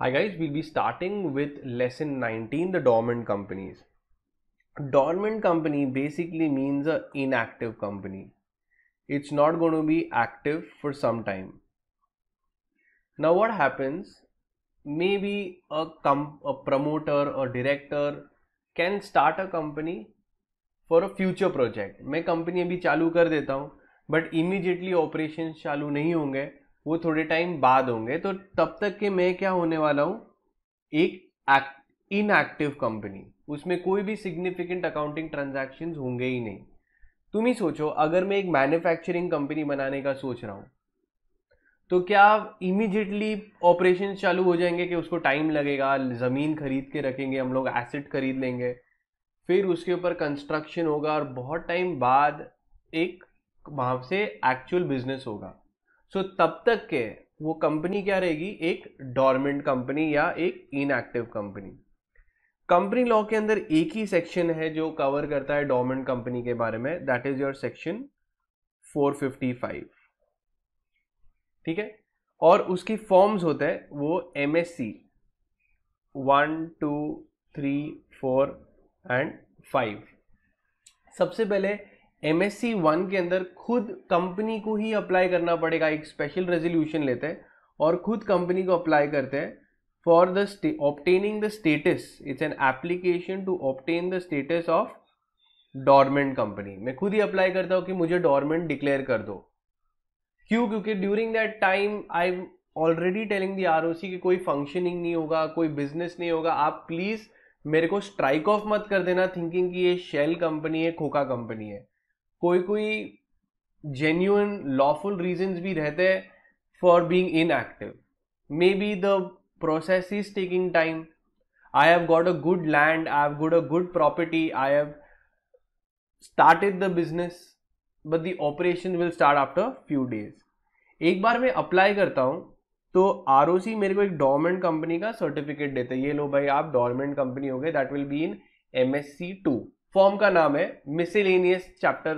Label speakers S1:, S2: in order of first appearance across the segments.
S1: Hi guys, we'll be starting with lesson 19, the dormant companies. Dormant company basically means an inactive company. It's not going to be active for some time. Now what happens, maybe a, a promoter or director can start a company for a future project. May company be चालू कर देता हूँ but immediately operations चालू नहीं वो थोड़े time बाद होंगे तो तब तक के मैं क्या होने वाला हूँ एक इनएक्टिव कंपनी उसमें कोई भी सिग्निफिकेंट अकाउंटिंग ट्रांजेक्शन होंगे ही नहीं तुम ही सोचो अगर मैं एक मैन्युफैक्चरिंग कंपनी बनाने का सोच रहा हूँ तो क्या इमीजिएटली ऑपरेशन चालू हो जाएंगे कि उसको टाइम लगेगा ज़मीन खरीद के रखेंगे हम लोग एसेट खरीद लेंगे फिर उसके ऊपर कंस्ट्रक्शन होगा और बहुत टाइम बाद एक वहाँ से एक्चुअल बिजनेस होगा सो so, तब तक के वो कंपनी क्या रहेगी एक डॉर्मेंट कंपनी या एक इनएक्टिव कंपनी कंपनी लॉ के अंदर एक ही सेक्शन है जो कवर करता है डॉर्मेंट कंपनी के बारे में दैट इज योर सेक्शन 455 ठीक है और उसकी फॉर्म्स होते हैं वो M S C one two three four and five सबसे पहले एम एस सी वन के अंदर खुद कंपनी को ही अप्लाई करना पड़ेगा एक स्पेशल रेजोल्यूशन लेते हैं और खुद कंपनी को अप्लाई करते हैं for the obtaining the status it's an application to obtain the status of dormant company मैं खुद ही अप्लाई करता हूँ कि मुझे डॉर्मेंट डिक्लेयर कर दो क्यों क्योंकि during that time I already telling the R O C कि कोई फंक्शनिंग नहीं होगा कोई बिजनेस नहीं होगा आप प्लीज़ मेरे को स्ट्राइक ऑफ मत कर देना थिंकिंग कि ये शेल कंपनी है खोखा कंपनी है कोई कोई जेन्यून लॉफुल रीजन भी रहते हैं for in inactive may be the process is taking time I have got a good land I have good a good property I have started the business but the operation will start after few days एक बार मैं apply करता हूँ तो are मेरे को एक dormant company का सर्टिफिकेट देते ये लो भाई आप डॉर्मेंट कंपनी हो गए that will be in M S C two form का नाम है मिसिलेनियस चैप्टर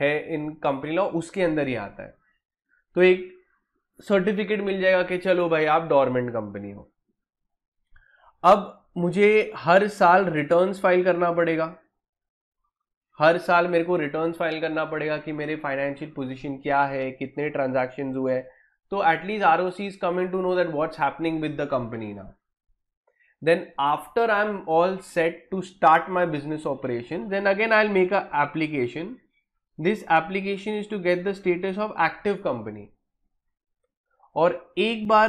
S1: है इन कंपनी लॉ उसके अंदर ही आता है तो एक सर्टिफिकेट मिल जाएगा कि चलो भाई आप डोरमेंट कंपनी हो अब मुझे हर साल रिटर्न्स फाइल करना पड़ेगा हर साल मेरे को रिटर्न्स फाइल करना पड़ेगा कि मेरे फाइनेंशियल पोजीशन क्या है कितने ट्रांजैक्शंस हुए तो at least R O is coming to know that what's happening with the company ना then after i'm all set to start my business operation then again i'll make a application this application is to get the status of active company or ek bar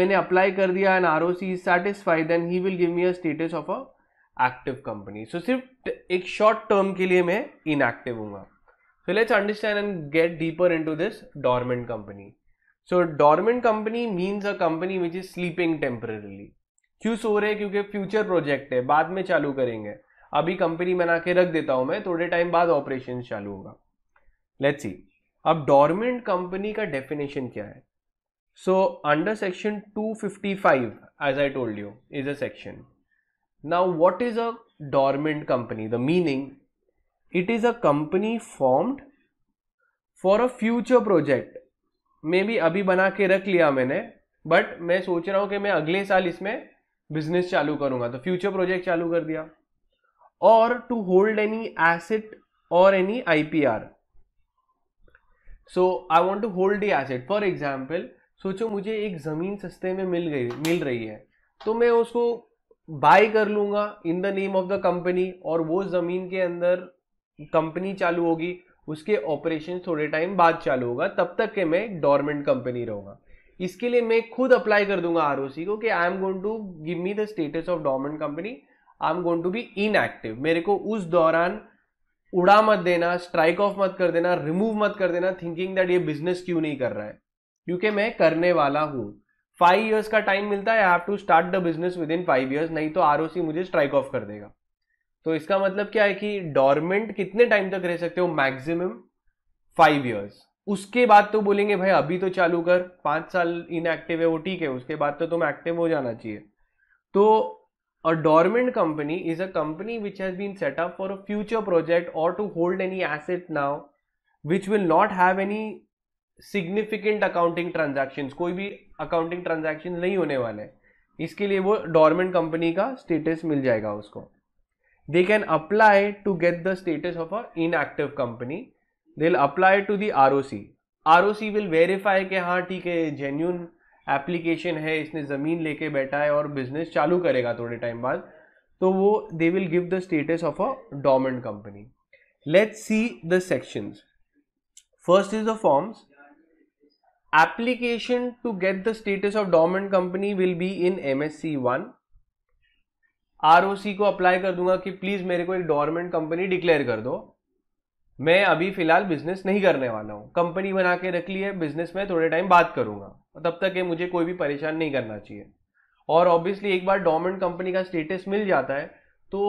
S1: maine apply kar and roc is satisfied then he will give me a status of a active company so sirf ek short term ke liye inactive so let's understand and get deeper into this dormant company so dormant company means a company which is sleeping temporarily क्यों सो रहे क्योंकि future project है बाद में चालू करेंगे अभी कंपनी बना के रख देता हूं मैं थोड़े टाइम बाद ऑपरेशन चालू होगा लेट्स सी अब डोरमेंट कंपनी का डेफिनेशन क्या है so under section 255 as I told you is a section now what is a dormant company the meaning it is a company formed for a future project may be अभी बना के रख लिया मैंने but मैं सोच रहा हूं कि मैं अगले साल इसमें बिजनेस चालू करूंगा तो फ्यूचर प्रोजेक्ट चालू कर दिया और टू होल्ड एनी एसेट और any IPR so I want to hold the asset for example सोचो मुझे एक जमीन सस्ते में मिल गई मिल रही है तो मैं उसको बाय कर लूंगा in the name of the company और वो जमीन के अंदर कंपनी चालू होगी उसके ऑपरेशन थोड़े टाइम बाद चालू होगा तब तक के मैं डोरमेंट कंपनी रहूंगा इसके लिए मैं खुद अप्लाई कर दूंगा आर को कि I am going to give me the status of dormant company I am going to be inactive मेरे को उस दौरान उड़ा मत देना स्ट्राइक ऑफ मत कर देना रिमूव मत कर देना थिंकिंग दैट ये बिजनेस क्यों नहीं कर रहा है क्योंकि मैं करने वाला हूँ फाइव ईयर्स का टाइम मिलता है I have to start the business within five years नहीं तो आर मुझे स्ट्राइक ऑफ कर देगा तो इसका मतलब क्या है कि डॉर्मेंट कितने टाइम तक रह सकते हो मैक्सिमम फाइव ईयर्स उसके बाद तो बोलेंगे भाई अभी तो चालू कर पांच साल इनएक्टिव है वो ठीक है उसके बाद तो तुम एक्टिव हो जाना चाहिए तो a dormant company is a company which has been set up for a future project और to hold any asset now which will not have any significant accounting transaction कोई भी अकाउंटिंग ट्रांजेक्शन नहीं होने वाले इसके लिए वो डॉर्मेंट कंपनी का स्टेटस मिल जाएगा उसको they can apply to get the status of a inactive company apply to the R O C R O C will verify कि हाँ ठीक है जेन्यून एप्लीकेशन है इसने ज़मीन लेके बैठा है और बिजनेस चालू करेगा थोड़े टाइम बाद तो वो they will give the status of a dormant company let's see the sections first is the forms application to get the status of dormant company will be in M S C one R O C को apply कर दूंगा कि please मेरे को एक dormant company declare कर दो मैं अभी फिलहाल बिजनेस नहीं करने वाला हूँ कंपनी बना के रख ली है बिजनेस में थोड़े टाइम बात करूंगा तब तक ये मुझे कोई भी परेशान नहीं करना चाहिए और ऑब्वियसली एक बार डोमेंट कंपनी का स्टेटस मिल जाता है तो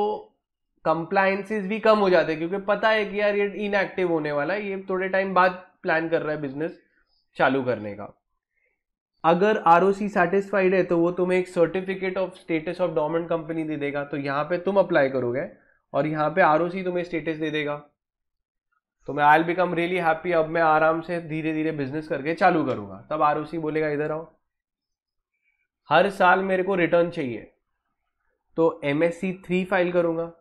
S1: कंप्लाइंसिस भी कम हो जाते हैं क्योंकि पता है कि यार ये इनएक्टिव होने वाला है ये थोड़े टाइम बाद प्लान कर रहा है बिजनेस चालू करने का अगर आर ओ सी सेटिस्फाइड है तो वो तुम्हें एक certificate of status of dormant company दे देगा तो यहाँ पे तुम अप्लाई करोगे और यहाँ पे आर ओ सी तुम्हें स्टेटस दे देगा तो मैं आई बिकम रियली हैप्पी अब मैं आराम से धीरे धीरे बिजनेस करके चालू करूंगा तब आर बोलेगा इधर आओ हर साल मेरे को रिटर्न चाहिए तो M S C three file करूंगा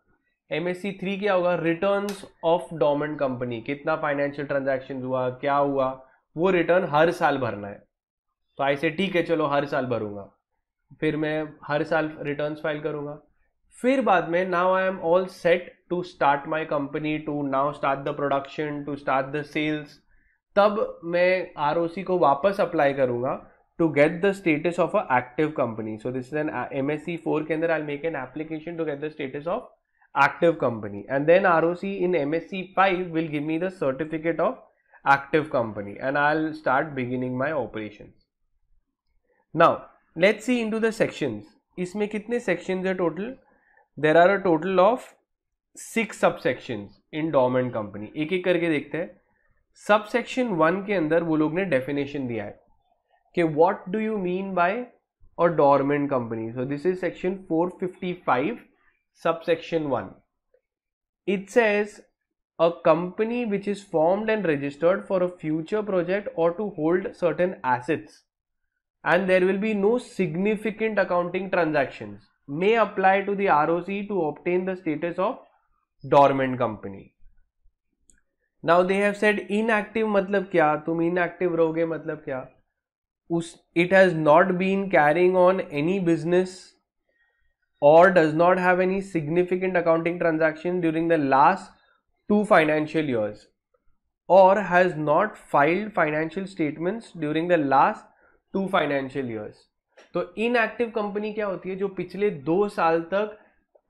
S1: एम एस सी थ्री क्या होगा रिटर्न ऑफ डोमेंट कंपनी कितना फाइनेंशियल ट्रांजेक्शन हुआ क्या हुआ वो रिटर्न हर साल भरना है तो ऐसे ठीक है चलो हर साल भरूंगा फिर मैं हर साल रिटर्न फाइल करूंगा फिर बाद में now I am all set to start my company to now start the production to start the sales तब मैं आर को वापस अप्लाई करूंगा to get the status of a active company so this is an M S C four के अंदर I make an application to get the status of active company and then R O C in M S C five will give me the certificate of active active company and start beginning my operation now Now see into the sections. इसमें कितने sections है total there are a total of six subsection in dormant company एक एक करके देखते हैं subsection one के अंदर वो लोग ने डेफिनेशन दिया है कि what do you mean by और dormant company so this is section four fifty five subsection one it says a company which is formed and registered for a future project और to hold certain assets and there will be no significant accounting transaction may apply to there O C to obtain the status of dormant company now they have said inactive मतलब क्या तुम inactive रहोगे मतलब क्या उस it has not been carrying on any business और does not have any significant accounting transaction during the last two financial years और has not filed financial statements during the last two financial years तो inactive company क्या होती है जो पिछले दो साल तक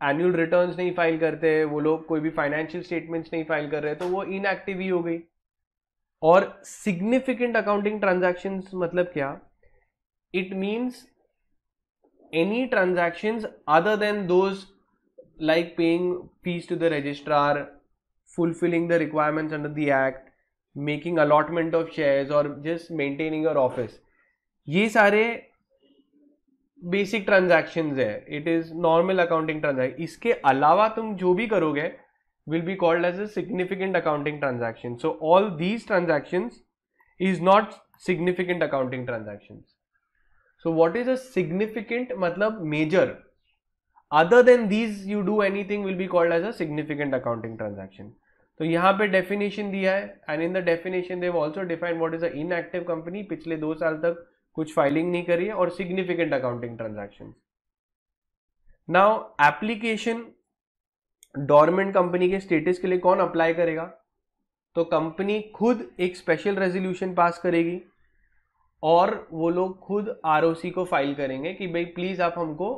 S1: एनुअल रिटर्न नहीं फाइल करते वो लोग कोई भी फाइनेंशियल स्टेटमेंट्स नहीं फाइल कर रहे तो वो इनएक्टिव ही हो गई और सिग्निफिकेंट अकाउंटिंग ट्रांजेक्शन मतलब क्या it means any transaction other than those like paying fees to the registrar fulfilling the requirement under the act making allotment of share और जस्ट मेंटेनिंग your ये सारे बेसिक ट्रांजेक्शन है it is normal accounting transaction इसके अलावा तुम जो भी करोगे will be called as a significant accounting transaction so all these transaction is not significant accounting transaction so what is a significant मतलब major other than these you do anything will be called as a significant accounting transaction तो यहां पर definition दिया है and in the definition Dev also defined what is a inactive company पिछले दो साल तक कुछ फाइलिंग नहीं करी है और significant accounting transaction now application dormant company के स्टेटस के लिए कौन अप्लाई करेगा तो कंपनी खुद एक स्पेशल रेजोल्यूशन पास करेगी और वो लोग खुद आर को फाइल करेंगे कि भाई प्लीज़ आप हमको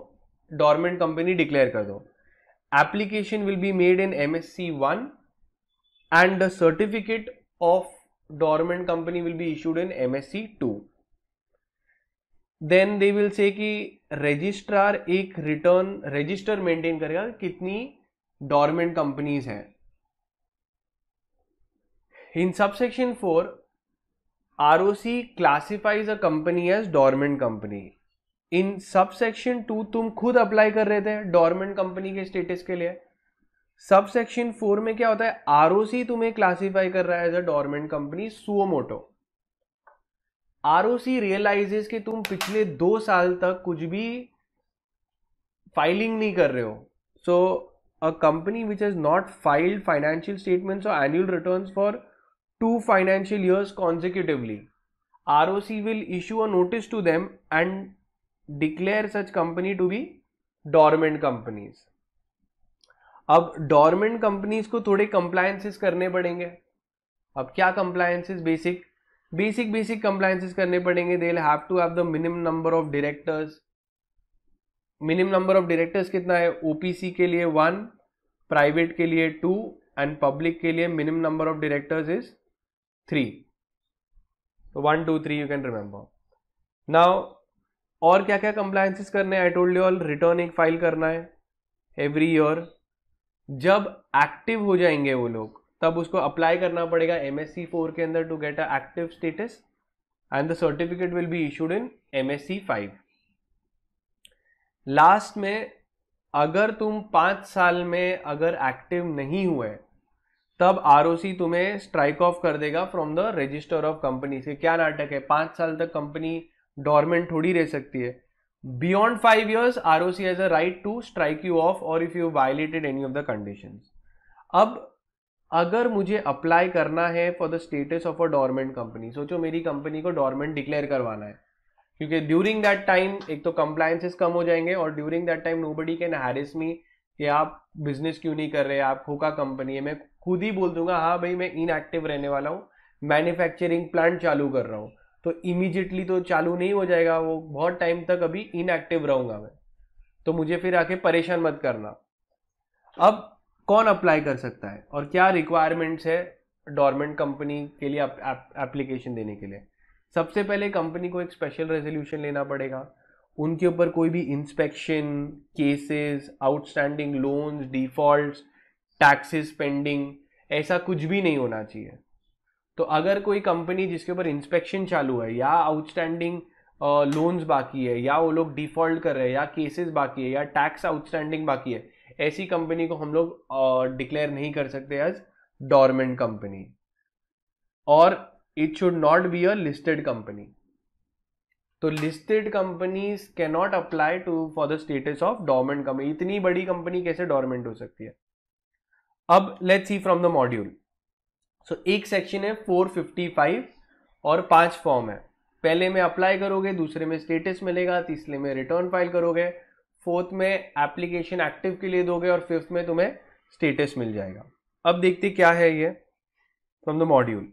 S1: डॉर्मेंट कंपनी डिक्लेयर कर दो application will be made in M S C one and the certificate of dormant company will be issued in M S C two then they will say कि registrar एक return register maintain करेगा कितनी dormant companies हैं in subsection 4 roc classifies a company as dormant company in subsection two तुम खुद apply कर रहे थे डॉर्मेंट कंपनी के स्टेटस के लिए सबसेक्शन फोर में क्या होता है आर तुम्हें क्लासीफाई कर रहा है as a dormant company suo motu R O C realises कि तुम पिछले दो साल तक कुछ भी फाइलिंग नहीं कर रहे हो so a company which has not filed financial statements और annual return for two financial years consecutively R O C will issue a notice to them and declare such company to be dormant companies अब dormant companies को थोड़े compliances करने पड़ेंगे अब क्या compliances basic basic basic compliances करने पड़ेंगे they have to have the minimum number of directors minimum number of directors कितना है ओपीसी के लिए वन प्राइवेट के लिए टू एंड पब्लिक के लिए minimum number of directors is three one two three you can remember now और क्या क्या कंप्लायंसेस करने I told you all return एक फाइल करना है एवरी ईयर जब एक्टिव हो जाएंगे वो लोग तब उसको अप्लाई करना पड़ेगा एम एस सी फोर के अंदर to get a active status and the certificate will be issued in M S C five last में अगर तुम पांच साल में अगर एक्टिव नहीं हुए तब आर तुम्हें स्ट्राइक ऑफ कर देगा from the register of company से क्या नाटक है पांच साल तक कंपनी डॉर्मेंट थोड़ी रह सकती है beyond five years R O C has a right to strike you off और if you violated any of the condition अब अगर मुझे अप्लाई करना है for the status of a dormant company सोचो मेरी कंपनी को डॉर्मेंट डिक्लेयर करवाना है क्योंकि ड्यूरिंग दैट टाइम एक तो कंप्लायंसेस कम हो जाएंगे और during that time nobody can harass me कि आप बिजनेस क्यों नहीं कर रहे आप होका कंपनी है मैं खुद ही बोल दूंगा हाँ भाई मैं इनएक्टिव रहने वाला हूँ मैन्युफैक्चरिंग प्लांट चालू कर रहा हूँ तो इमीजिएटली तो चालू नहीं हो जाएगा वो बहुत टाइम तक अभी इनएक्टिव रहूंगा मैं तो मुझे फिर आके परेशान मत करना अब कौन अप्लाई कर सकता है और क्या रिक्वायरमेंट्स है डॉर्मेंट कंपनी के लिए एप्लीकेशन देने के लिए सबसे पहले कंपनी को एक स्पेशल रेजोल्यूशन लेना पड़ेगा उनके ऊपर कोई भी inspection cases outstanding loans default taxes pending ऐसा कुछ भी नहीं होना चाहिए तो अगर कोई कंपनी जिसके ऊपर इंस्पेक्शन चालू है या आउटस्टैंडिंग लोन्स बाकी है या वो लोग डिफॉल्ट कर रहे हैं या केसेस बाकी है या टैक्स आउटस्टैंडिंग बाकी है ऐसी कंपनी को हम लोग डिक्लेयर नहीं कर सकते एज डॉर्मेंट कंपनी और it should not be a listed company तो listed companies cannot apply to for the status of dormant company इतनी बड़ी कंपनी कैसे डॉर्मेंट हो सकती है अब let see from the module so एक सेक्शन है 455 और पांच फॉर्म है पहले में अप्लाई करोगे दूसरे में स्टेटस मिलेगा तीसरे में रिटर्न फाइल करोगे फोर्थ में एप्लीकेशन एक्टिव के लिए दोगे और फिफ्थ में तुम्हें स्टेटस मिल जाएगा अब देखते क्या है ये from the module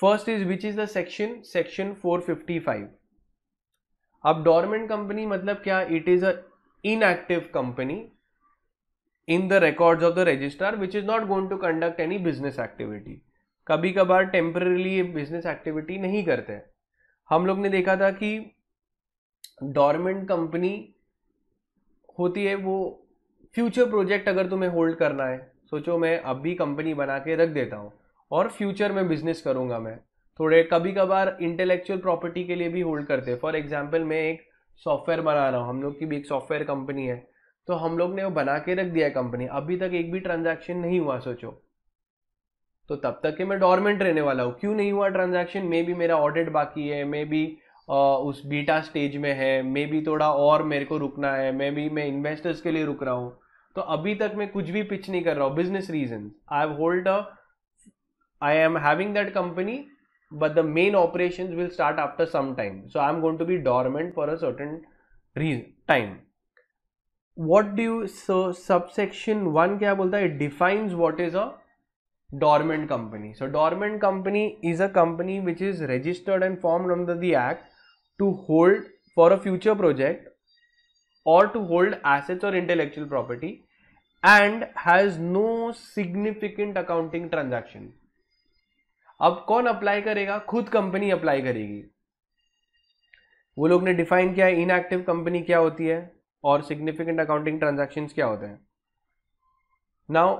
S1: first is which is the section section 455 अब डॉर्मेंट कंपनी मतलब क्या it is a inactive company in the records of the registrar which is not going to conduct any business activity कभी कभार temporarily ये business activity नहीं करते हम लोग ने देखा था कि डॉर्मेंट कंपनी होती है वो फ्यूचर प्रोजेक्ट अगर तुम्हें होल्ड करना है सोचो मैं अब भी कंपनी बना के रख देता हूँ और फ्यूचर में बिजनेस करूँगा मैं थोड़े कभी कभार इंटेलेक्चुअल प्रॉपर्टी के लिए भी होल्ड करते हैं फॉर एग्जाम्पल मैं एक सॉफ्टवेयर बना रहा हूँ हम लोग की भी एक सॉफ्टवेयर कंपनी है तो हम लोग ने वो बना के रख दिया है कंपनी अभी तक एक भी ट्रांजैक्शन नहीं हुआ सोचो तो तब तक के मैं डॉर्मेंट रहने वाला हूँ क्यों नहीं हुआ ट्रांजैक्शन मे भी मेरा ऑडिट बाकी है मे भी उस बीटा स्टेज में है मे बी थोड़ा और मेरे को रुकना है मे बी मैं इन्वेस्टर्स के लिए रुक रहा हूँ तो अभी तक मैं कुछ भी पिच नहीं कर रहा हूँ business reason I hold a I am having that company but the main operation will start after some time so I am going to be dormant for a certain reason time what do you so subsection one क्या बोलता है it defines what is a dormant company so dormant company is a company which is registered and form under the act to hold for a future project और to hold assets और intellectual property and has no significant accounting transaction अब कौन apply करेगा खुद company apply करेगी वो लोग ने डिफाइन किया है इनएक्टिव कंपनी क्या होती है और सिग्निफिकेंट अकाउंटिंग ट्रांजेक्शन क्या होते हैं now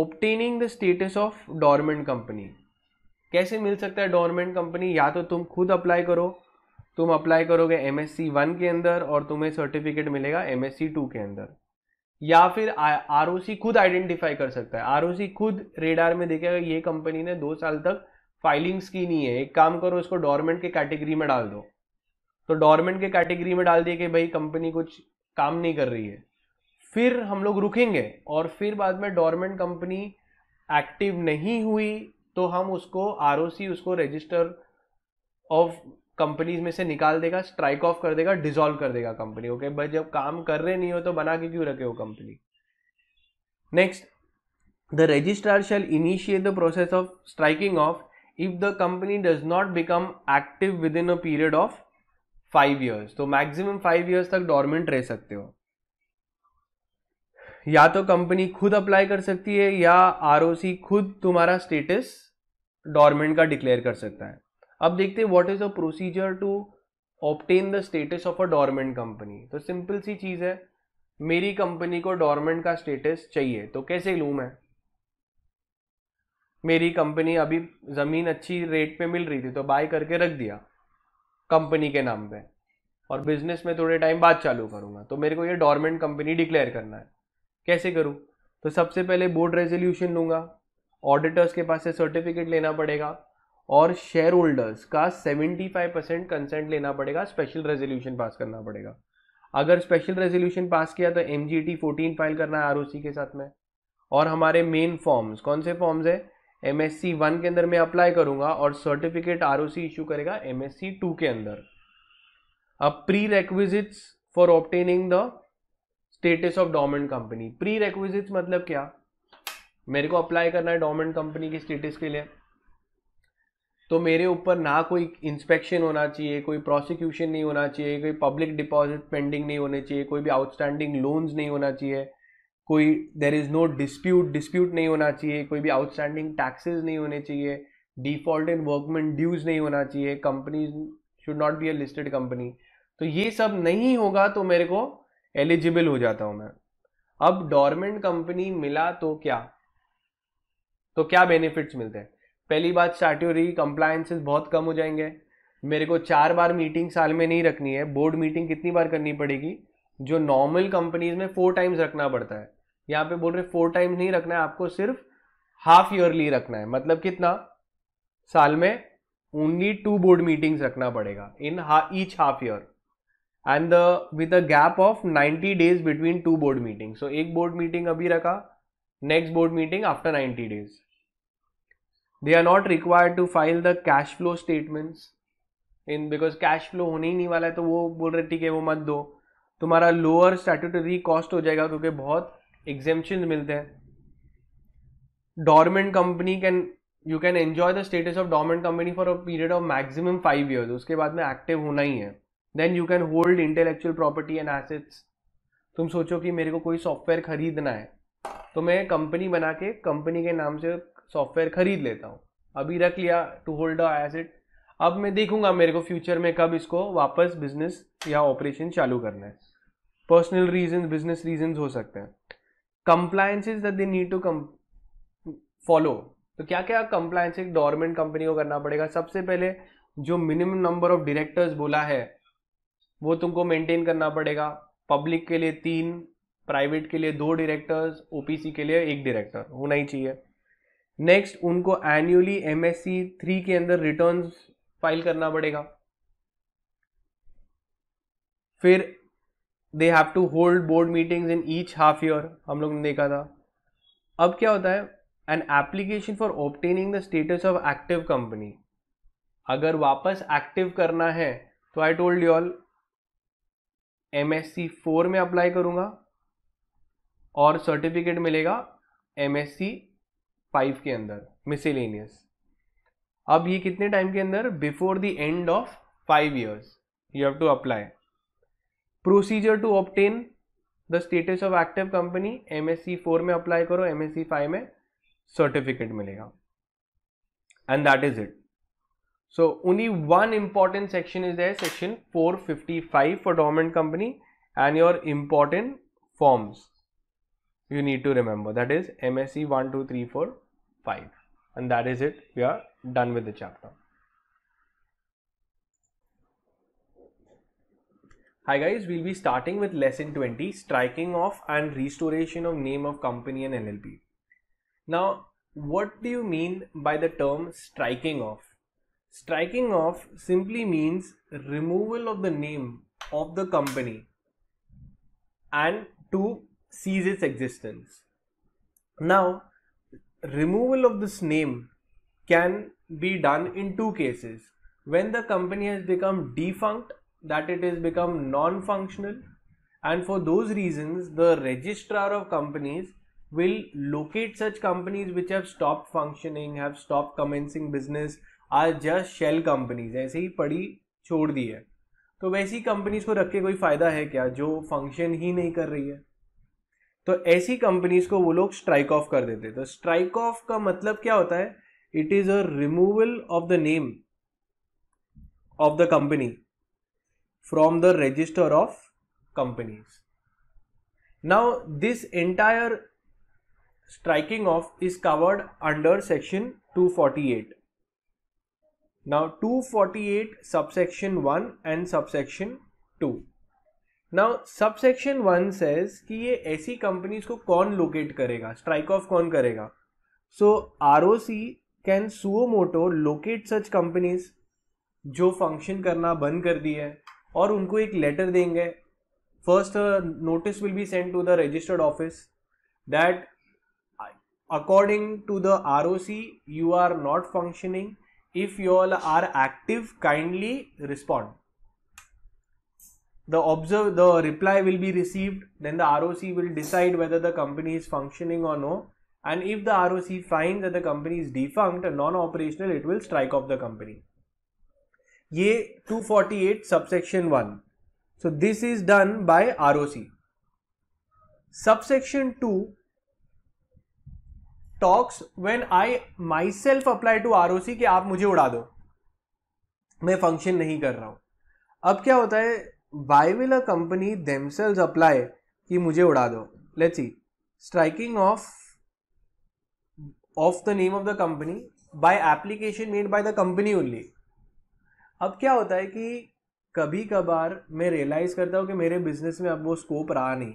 S1: obtaining the status of dormant company कैसे मिल सकता है डॉर्मेंट कंपनी या तो तुम खुद अप्लाई करो तुम अप्लाई करोगे एम एस सी वन के अंदर और तुम्हें सर्टिफिकेट मिलेगा एम एस सी टू के अंदर या फिर आर ओ सी खुद आइडेंटिफाई कर सकता है आर ओ सी खुद रेडार में देखेगा ये कंपनी ने दो साल तक फाइलिंग्स की नहीं है एक काम करो इसको डॉर्मेंट के कैटेगरी में डाल दो तो डॉर्मेंट के कैटेगरी में डाल दिए कि भाई कंपनी कुछ काम नहीं कर रही है फिर हम लोग रुकेंगे और फिर बाद में डॉर्मेंट कंपनी एक्टिव नहीं हुई तो हम उसको आर ओ सी उसको रजिस्टर ऑफ कंपनीज में से निकाल देगा स्ट्राइक ऑफ कर देगा डिजोल्व कर देगा कंपनी ओके भाई जब काम कर रहे नहीं हो तो बना के क्यों रखे हो company next registrar shall initiate the process of striking off if the company does not become active within a period of five years तो मैक्सिमम फाइव ईयर्स तक डॉर्मेंट रह सकते हो या तो कंपनी खुद अप्लाई कर सकती है या आर खुद तुम्हारा स्टेटस डॉर्मेंट का डिक्लेयर कर सकता है अब देखते हैं what is a procedure to obtain the status of a dormant company तो सिंपल सी चीज़ है मेरी कंपनी को डॉर्मेंट का स्टेटस चाहिए तो कैसे लू मैं मेरी कंपनी अभी ज़मीन अच्छी रेट पे मिल रही थी तो बाय करके रख दिया कंपनी के नाम पे और बिजनेस में थोड़े टाइम बाद चालू करूंगा तो मेरे को ये डॉर्मेंट कंपनी डिक्लेयर करना है कैसे करूँ तो सबसे पहले बोर्ड रेजोल्यूशन लूंगा ऑडिटर्स के पास से सर्टिफिकेट लेना पड़ेगा और शेयर होल्डर्स का 75 परसेंट कंसेंट लेना पड़ेगा स्पेशल रेजोल्यूशन पास करना पड़ेगा अगर स्पेशल रेजोल्यूशन पास किया तो एम जी फाइल करना है आर के साथ में और हमारे मेन फॉर्म्स कौन से फॉर्म्स है एम एस वन के अंदर मैं अप्लाई करूंगा और सर्टिफिकेट आर इशू करेगा एम एस टू के अंदर अब pre requisites for obtaining the status of dormant company prerequisites मतलब क्या मेरे को अप्लाई करना है डोमेंट कंपनी के स्टेटस के लिए तो मेरे ऊपर ना कोई इंस्पेक्शन होना चाहिए कोई प्रोसिक्यूशन नहीं होना चाहिए कोई पब्लिक डिपॉजिट पेंडिंग नहीं होने चाहिए कोई भी आउटस्टैंडिंग लोन्स नहीं होना चाहिए कोई there is no dispute dispute नहीं होना चाहिए कोई भी आउटस्टैंडिंग टैक्सेस नहीं होने चाहिए डिफॉल्ट इन वर्कमेंट ड्यूज नहीं होना चाहिए companies should not be a listed company तो ये सब नहीं होगा तो मेरे को एलिजिबल हो जाता हूं मैं अब डॉर्मेंट कंपनी मिला तो क्या तो क्या बेनिफिट्स मिलते हैं पहली बात स्टार्ट हो रही कंप्लायंसेस बहुत कम हो जाएंगे मेरे को चार बार मीटिंग साल में नहीं रखनी है बोर्ड मीटिंग कितनी बार करनी पड़ेगी जो नॉर्मल कंपनीज में फोर टाइम्स रखना पड़ता है यहाँ पे बोल रहे फोर टाइम्स नहीं रखना है आपको सिर्फ हाफ ईयरली रखना है मतलब कितना साल में ओनली टू बोर्ड मीटिंग्स रखना पड़ेगा in each half year and the with a gap of ninety days between two board meeting so एक बोर्ड मीटिंग अभी रखा next board meeting after ninety days they are not required to file the cash flow statements in because cash flow होने ही नहीं वाला है तो वो बोल रहे ठीक है वो मत दो तुम्हारा लोअर स्टैट्यूटरी कॉस्ट हो जाएगा क्योंकि बहुत एग्जेम्पन मिलते हैं dormant company can you can enjoy the status of dormant company for a period of maximum five years उसके बाद में एक्टिव होना ही है then you can hold intellectual property and assets तुम सोचो कि मेरे को कोई सॉफ्टवेयर खरीदना है तो मैं कंपनी बना के कंपनी के नाम से सॉफ्टवेयर खरीद लेता हूँ अभी रख लिया टू होल्ड एसेट अब मैं देखूंगा मेरे को फ्यूचर में कब इसको वापस बिजनेस या ऑपरेशन चालू करना है पर्सनल रीजन बिजनेस रीजन हो सकते हैं compliances that they need to come follow तो क्या क्या कंप्लायंस एक गवर्नमेंट कंपनी को करना पड़ेगा सबसे पहले जो मिनिमम नंबर ऑफ डायरेक्टर्स बोला है वो तुमको मेंटेन करना पड़ेगा पब्लिक के लिए तीन प्राइवेट के लिए दो डायरेक्टर्स ओपीसी के लिए एक डायरेक्टर होना ही चाहिए नेक्स्ट उनको annually M S C three के अंदर रिटर्न फाइल करना पड़ेगा फिर they have to hold board meetings in each half year हम लोग ने देखा था अब क्या होता है an application for obtaining the status of active company अगर वापस एक्टिव करना है तो I told you all M S C four में अप्लाई करूंगा और सर्टिफिकेट मिलेगा एम एस सी फाइव के अंदर मिसिलेनियस अब ये कितने टाइम के अंदर before the end of five years you have to apply procedure to obtain the status of active company M S C four में अप्लाई करो एम एस सी फाइव में सर्टिफिकेट मिलेगा and that is it so only one important section is है section four fifty five for dormant company and your important forms you need to remember that is MSc 1, 2, 3, 4, 5 and that is it we are done with the chapter. Hi guys we'll be starting with lesson 20 striking off and restoration of name of company and NLP. Now what do you mean by the term striking off? Striking off simply means removal of the name of the company and to cease its existence. Now, removal of this name can be done in two cases when the company has become defunct, that it has become non functional, and for those reasons, the registrar of companies will locate such companies which have stopped functioning, have stopped commencing business, are just shell companies. ऐसे ही पड़ी छोड़ दी है तो वैसी companies को रख के कोई फायदा है क्या जो फंक्शन ही नहीं कर रही है तो ऐसी कंपनीज को वो लोग स्ट्राइक ऑफ कर देते तो स्ट्राइक ऑफ का मतलब क्या होता है it is a removal of the name of the company from the register of companies now this entire striking off is covered under section 248 now 248 subsection 1 and subsection 2 now subsection one says कि ये ऐसी companies को कौन locate करेगा strike off कौन करेगा so R O C can motu locate such companies जो function करना बंद कर दी है और उनको एक लेटर देंगे first notice will be send to the registered office that according to the R O C you are not functioning if you all are active kindly respond the observe the reply will be received then the roc will decide whether the company is functioning or no and if the roc finds that the company is defunct and non operational it will strike off the company ye 248 subsection 1 so this is done by roc subsection 2 talks when i myself apply to roc ki aap mujhe uda do main function nahi kar raha hu ab kya hota hai why will a company themselves apply कि मुझे उड़ा दो let's see striking off off the name of the company by application made by the company only अब क्या होता है कि कभी कभार मैं रियलाइज़ करता हूँ कि मेरे बिजनेस में अब वो स्कोप रहा नहीं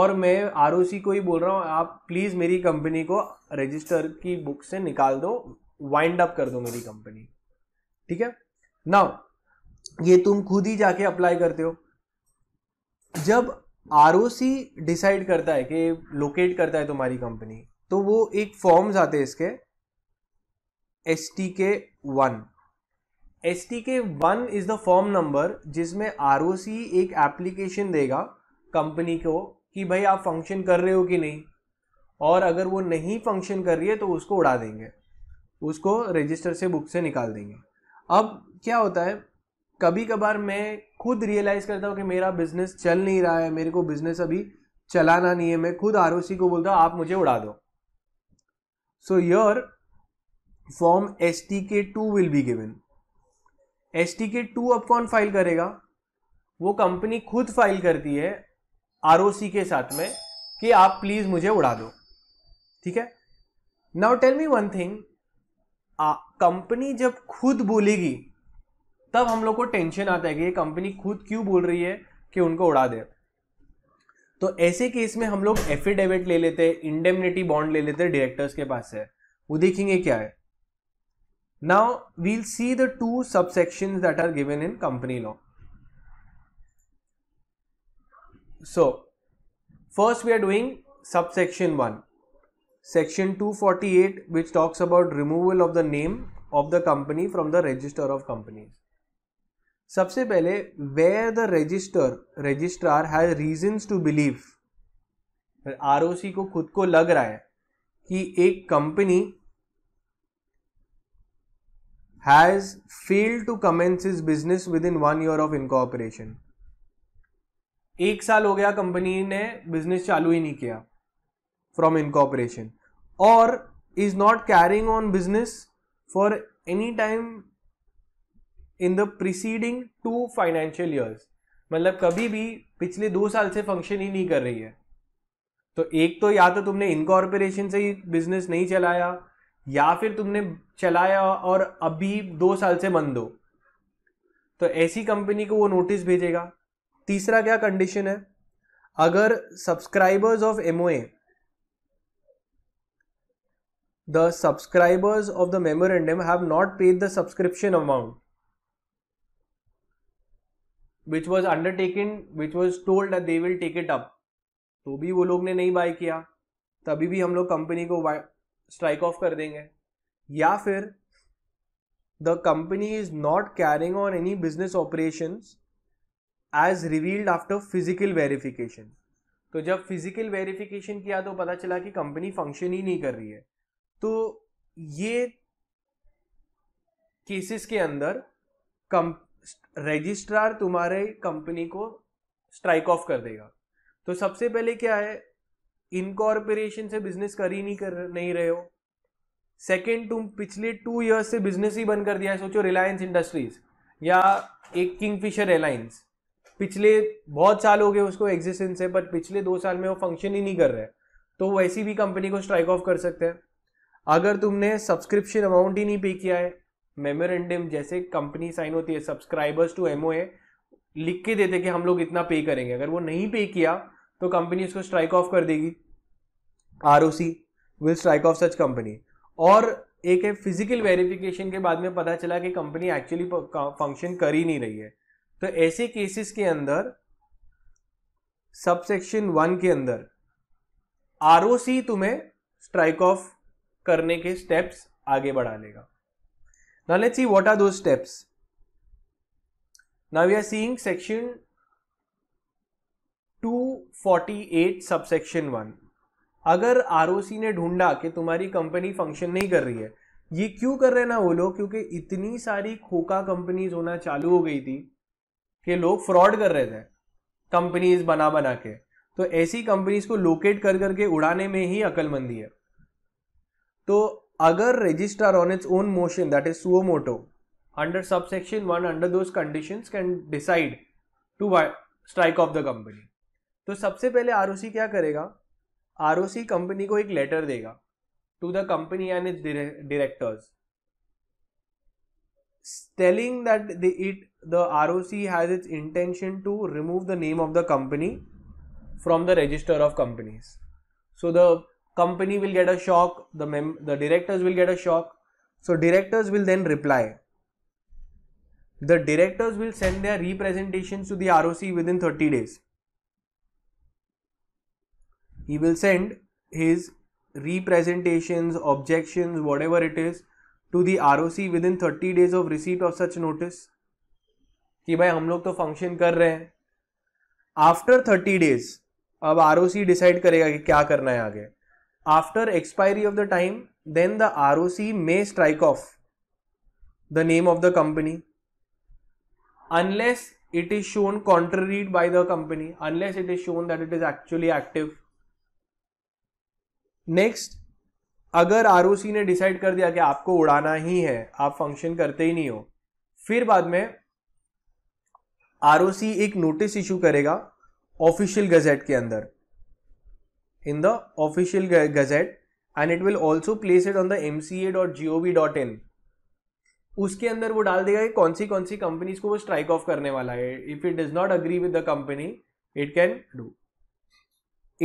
S1: और मैं आर को ही बोल रहा हूँ आप प्लीज़ मेरी कंपनी को रजिस्टर की बुक से निकाल दो वाइंड अप कर दो मेरी कंपनी ठीक है नाउ ये तुम खुद ही जाके अप्लाई करते हो जब आर डिसाइड करता है कि लोकेट करता है तुम्हारी कंपनी तो वो एक फॉर्म्स आते हैं इसके S T K one S T K one is the form number जिसमें आर एक एप्लीकेशन देगा कंपनी को कि भाई आप फंक्शन कर रहे हो कि नहीं और अगर वो नहीं फंक्शन कर रही है तो उसको उड़ा देंगे उसको रजिस्टर से बुक से निकाल देंगे अब क्या होता है कभी कभार मैं खुद रियलाइज़ करता हूँ कि मेरा बिजनेस चल नहीं रहा है मेरे को बिजनेस अभी चलाना नहीं है मैं खुद आर को बोलता हूँ आप मुझे उड़ा दो so your form S T K two will be given S T K two अब कौन फाइल करेगा वो कंपनी खुद फाइल करती है आर के साथ में कि आप प्लीज़ मुझे उड़ा दो ठीक है now tell me one thing company जब खुद बोलेगी तब हम लोग को टेंशन आता है कि ये कंपनी खुद क्यों बोल रही है कि उनको उड़ा दे तो ऐसे केस में हम लोग एफिडेविट ले लेते हैं इंडेमनिटी बॉन्ड ले लेते हैं डायरेक्टर्स के पास से वो देखेंगे क्या है now we'll see the two subsection that are given in company law so first we are doing subsection one section two forty eight which talks about removal of the name of the company from the register of companies सबसे पहले where the register registrar has reason to believe R को खुद को लग रहा है कि एक company has failed to commence is business within one year of incorporation एक साल हो गया कंपनी ने बिजनेस चालू ही नहीं किया फ्रॉम इनकॉपरेशन और is not carrying on business for any time in the preceding two financial years मतलब कभी भी पिछले दो साल से फंक्शन ही नहीं कर रही है तो एक तो या तो तुमने इनकॉर्पोरेशन से ही बिजनेस नहीं चलाया या फिर तुमने चलाया और अभी दो साल से बंद हो तो ऐसी कंपनी को वो नोटिस भेजेगा तीसरा क्या कंडीशन है अगर subscribers of M the subscribers of the memorandum have not paid the subscription amount which was undertaken which was told they will take it up तो भी वो लोग ने नहीं बाय किया तभी भी हम लोग कंपनी को स्ट्राइक ऑफ कर देंगे या फिर the company is not carrying on any business operation as revealed after physical verification तो जब फिजिकल वेरिफिकेशन किया तो पता चला कि कंपनी फंक्शन ही नहीं कर रही है तो ये केसेस के अंदर रजिस्ट्रार तुम्हारे कंपनी को स्ट्राइक ऑफ कर देगा तो सबसे पहले क्या है इनकॉर्पोरेशन से बिजनेस कर ही नहीं कर नहीं रहे हो सेकेंड तुम पिछले टू इयर्स से बिजनेस ही बंद कर दिया है सोचो रिलायंस इंडस्ट्रीज या एक किंगफिशर एयरलाइंस पिछले बहुत साल हो गए उसको एग्जिस्टेंस है बट पिछले दो साल में वो फंक्शन ही नहीं कर रहे तो वैसी भी कंपनी को स्ट्राइक ऑफ कर सकते हैं अगर तुमने सब्सक्रिप्शन अमाउंट ही नहीं पे किया है मेमोरेंडम जैसे कंपनी साइन होती है सब्सक्राइबर्स टू एम लिख के देते कि हम लोग इतना पे करेंगे अगर वो नहीं पे किया तो कंपनी उसको स्ट्राइक ऑफ कर देगी R will strike off such company और एक है फिजिकल वेरिफिकेशन के बाद में पता चला कि कंपनी एक्चुअली फंक्शन कर ही नहीं रही है तो ऐसे केसेस के अंदर सबसेक्शन वन के अंदर आर तुम्हें स्ट्राइक ऑफ करने के स्टेप्स आगे बढ़ा लेगा Now let's see what are those steps. Now we are seeing section 248 subsection 1 अगर ROC ने ढूंढा कि तुम्हारी कंपनी फंक्शन नहीं कर रही है ये क्यों कर रहे ना वो लोग क्योंकि इतनी सारी खोखा कंपनीज होना चालू हो गई थी कि लोग फ्रॉड कर रहे थे कंपनीज बना बना के तो ऐसी कंपनीज को लोकेट कर करके उड़ाने में ही अकलमंदी है तो अगर registrar on its own motion that is suo motu under subsection one under those condition can decide to strike off the company तो सबसे पहले आर क्या करेगा आर कंपनी को एक लेटर देगा to the company and its directors telling that the it the R O C has its intention to remove the name of the company from the register of companies so the company will get a shock the mem the directors will get a shock so directors will then reply the directors will send their representations to the roc within 30 days he will send his representations objections whatever it is to the roc within 30 days of receipt of such notice ki bhai hum log to function kar rahe hain after 30 days ab roc decide karega ki kya karna hai aage after expiry of the time then the ROC may strike off the name of the company unless it is shown contrary by the company unless it is shown that it is actually active next अगर R ने decide कर दिया कि आपको उड़ाना ही है आप function करते ही नहीं हो फिर बाद में आर एक नोटिस इशू करेगा ऑफिशियल गजेट के अंदर in the official gazette and it will also place it on the mca.gov.in उसके अंदर वो डाल देगा कि कौन सी कौन सी कंपनीज को वो स्ट्राइक ऑफ करने वाला है if it does not agree with the company it can do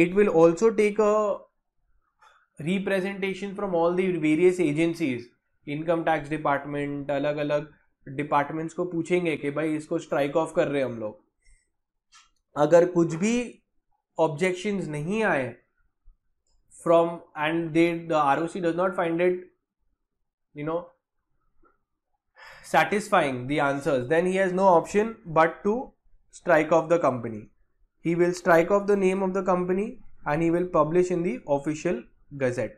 S1: it will also take a representation from all the various agencies income tax department अलग अलग डिपार्टमेंट्स को पूछेंगे कि भाई इसको स्ट्राइक ऑफ कर रहे हम लोग अगर कुछ भी ऑब्जेक्शन नहीं आए from and they the roc does not find it you know satisfying the answers then he has no option but to strike off the company he will strike off the name of the company and he will publish in the official gazette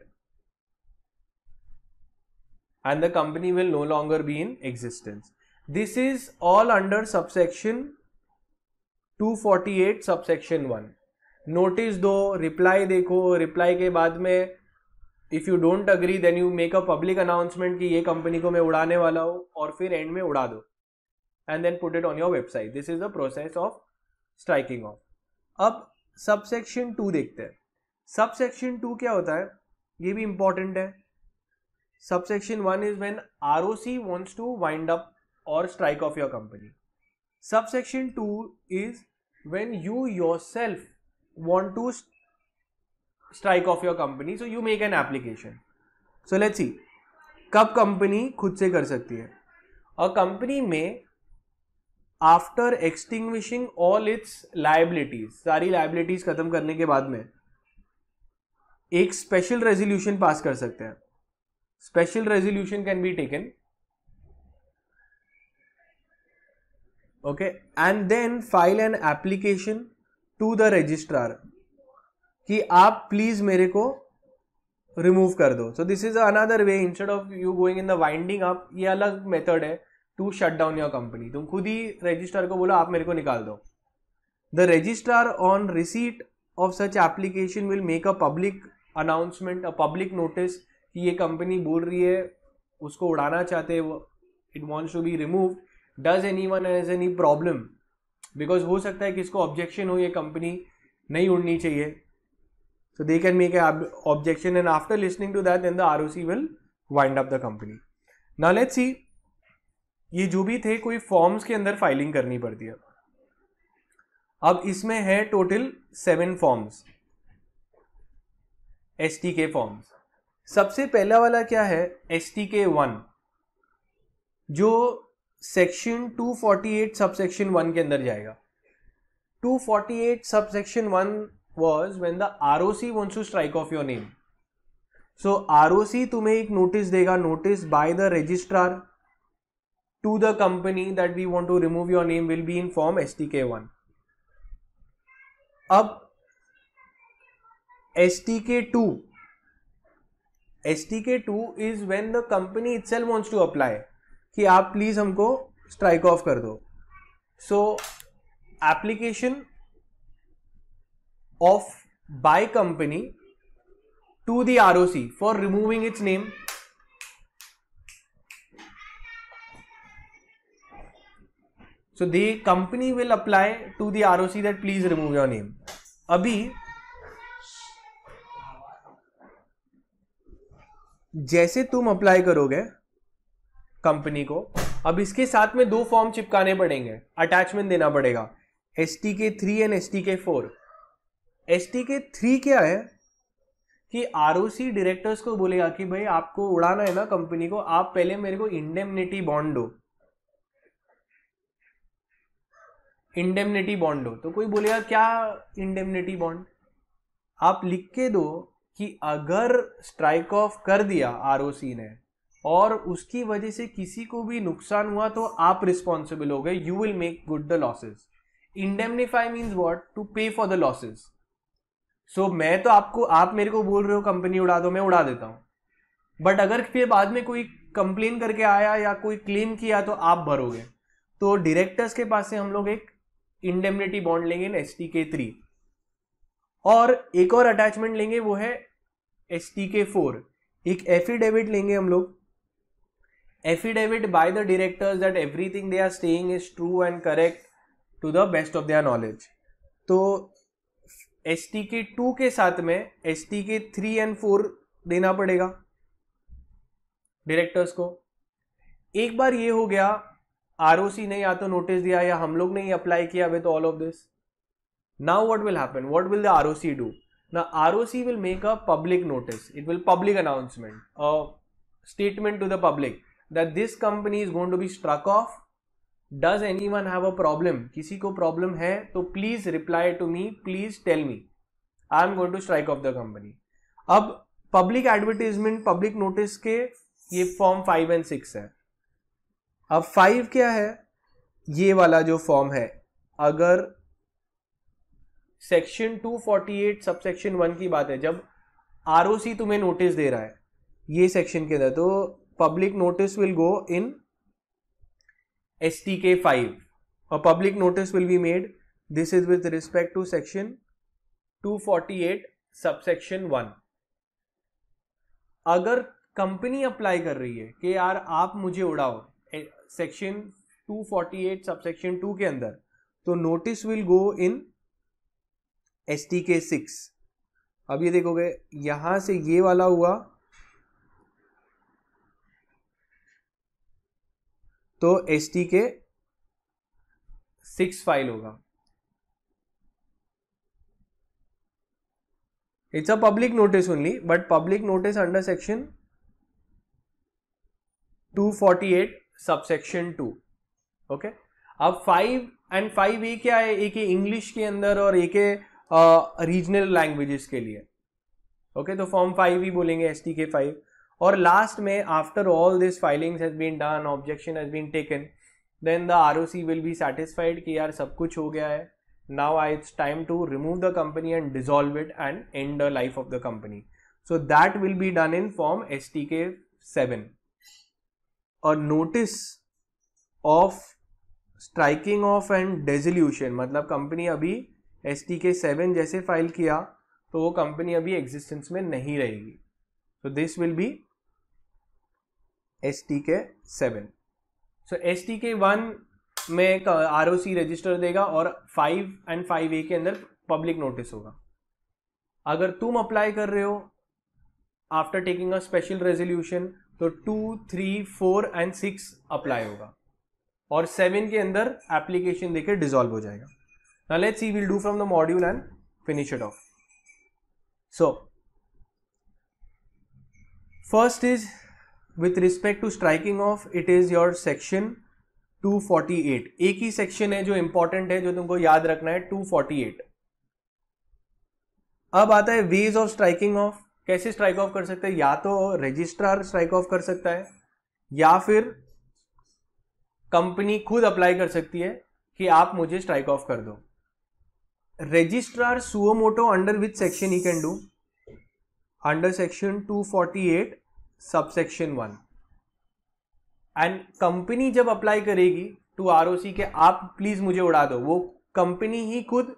S1: and the company will no longer be in existence this is all under subsection 248 subsection 1 notice दो reply देखो reply के बाद में if you don't agree then you make a public announcement कि ये company को मैं उड़ाने वाला हूँ और फिर एंड में उड़ा दो and then put it on your website this is the process of striking off अब सब सेक्शन टू देखते हैं सब सेक्शन टू क्या होता है ये भी इंपॉर्टेंट है subsection one is when R O C wants to wind up और strike off your company subsection two is when you yourself want to strike off your company so you make an application so let's see कब company खुद से कर सकती है और company में after extinguishing all its liabilities सारी liabilities खत्म करने के बाद में एक स्पेशल रेजोल्यूशन पास कर सकते हैं special resolution can be taken okay and then file an application to the registrar कि आप प्लीज मेरे को रिमूव कर दो so this is another way instead of you going in the winding up ये अलग मेथड है to shut down your company तुम खुद ही रजिस्ट्रार को बोलो आप मेरे को निकाल दो the registrar on receipt of such application will make a public announcement a public notice कि ये कंपनी बोल रही है उसको उड़ाना चाहते हैं it wants to be remove does anyone has any problem because हो सकता है कि इसको ऑब्जेक्शन हो ये कंपनी नहीं उड़नी चाहिए so they can make an objection and after listening to that then the ROC will wind up the company now let's सी ये जो भी थे कोई फॉर्म्स के अंदर फाइलिंग करनी पड़ती है अब इसमें है total seven forms S T K forms सबसे पहला वाला क्या है एस टी के वन जो सेक्शन 248 सबसेक्शन वन के अंदर जाएगा 248 subsection one was when the ROC wants to strike off your name so R O C तुम्हें एक नोटिस देगा notice by the registrar to the company that we want to remove your name will be in form S T K one अब S T K two S T K two is when the company itself wants to apply कि आप please हमको strike off कर दो so application of by company to the R O C for removing its name so will company to the R O C that please remove your name अभी जैसे तुम apply करोगे company को अब इसके साथ में दो फॉर्म चिपकाने पड़ेंगे अटैचमेंट देना पड़ेगा S T K three and S T K four S T K three क्या है कि आर डायरेक्टर्स को बोलेगा कि भाई आपको उड़ाना है ना कंपनी को आप पहले मेरे को इंडेमनिटी बॉन्ड दो इंडेमनिटी बॉन्ड दो तो कोई बोलेगा क्या इंडेमनिटी बॉन्ड आप लिख के दो कि अगर स्ट्राइक ऑफ कर दिया आर ने और उसकी वजह से किसी को भी नुकसान हुआ तो आप रिस्पॉन्सिबल हो गए you will make good the losses indemnify means what to pay for the losses so मैं तो आपको आप मेरे को बोल रहे हो कंपनी उड़ा दो मैं उड़ा देता हूँ बट अगर फिर बाद में कोई कंप्लेन करके आया या कोई क्लेम किया तो आप भरोगे तो डायरेक्टर्स के पास से हम लोग एक इंडेमनिटी बॉन्ड लेंगे एस टी के थ्री और एक और अटैचमेंट लेंगे वो है एस टी के फोर एक एफिडेविट लेंगे हम लोग affidavit by the directors that everything they are saying is true and correct to the best of their knowledge तो एस टी के टू के साथ में S T K three and four देना पड़ेगा डायरेक्टर्स को एक बार ये हो गया आर ओ सी ने या तो नोटिस दिया या हम लोग ने ही अप्लाई किया with all of this now what will happen what will the R do ना R will make a public notice it will public announcement statement to the public that this company is going to be struck off does anyone have a problem kisi ko problem hai to please reply to me please tell me i am going to strike off the company ab public advertisement public notice ke ye form 5 and 6 hai ab 5 kya hai ye wala jo जो form है अगर section 248 subsection one की बात है जब R तुम्हें notice दे रहा है ये सेक्शन के अंदर तो public notice will go in STK 5 a public notice will be made this is with respect to section 248 subsection one अगर कंपनी अप्लाई कर रही है कि यार आप मुझे उड़ाओ सेक्शन 248 सबसेक्शन 2 के अंदर तो notice will go in S T K six अब ये देखोगे यहां से ये वाला हुआ तो S T K six file होगा it's a public notice only but public notice under section 248 subsection 2 okay अब फाइव एंड फाइव ए क्या है एक इंग्लिश के अंदर और एक रीजनल लैंग्वेजेस के लिए ओके okay, तो फॉर्म फाइव ही बोलेंगे एस टी के फाइव और लास्ट में after all this filings has been done objection has been taken then the R will be satisfied कि यार सब कुछ हो गया है now I it's time to remove the company and dissolve it and and the life of the company so that will be done in form S T K seven और notice of striking off and dissolution मतलब company अभी S T K seven जैसे file किया तो वो company अभी existence में नहीं रहेगी so this will be S T K seven so S T K one में आर ओ सी रजिस्टर देगा और फाइव एंड फाइव ए के अंदर पब्लिक नोटिस होगा अगर तुम अप्लाई कर रहे हो after taking a special resolution तो two three four and six apply होगा और सेवन के अंदर एप्लीकेशन देकर डिजॉल्व हो जाएगा ना let's see will do from the module and finish it off so first is with respect to striking off it is your section 248 एक ही सेक्शन है जो इंपॉर्टेंट है जो तुमको याद रखना है 248 अब आता है वेज ऑफ स्ट्राइकिंग ऑफ कैसे स्ट्राइक ऑफ कर सकते हैं या तो रजिस्ट्रार स्ट्राइक ऑफ कर सकता है या फिर कंपनी खुद अप्लाई कर सकती है कि आप मुझे स्ट्राइक ऑफ कर दो registrar suo motu under with section he can do under section 248 subsection one and company जब अप्लाई करेगी टू आर के आप प्लीज मुझे उड़ा दो वो कंपनी ही खुद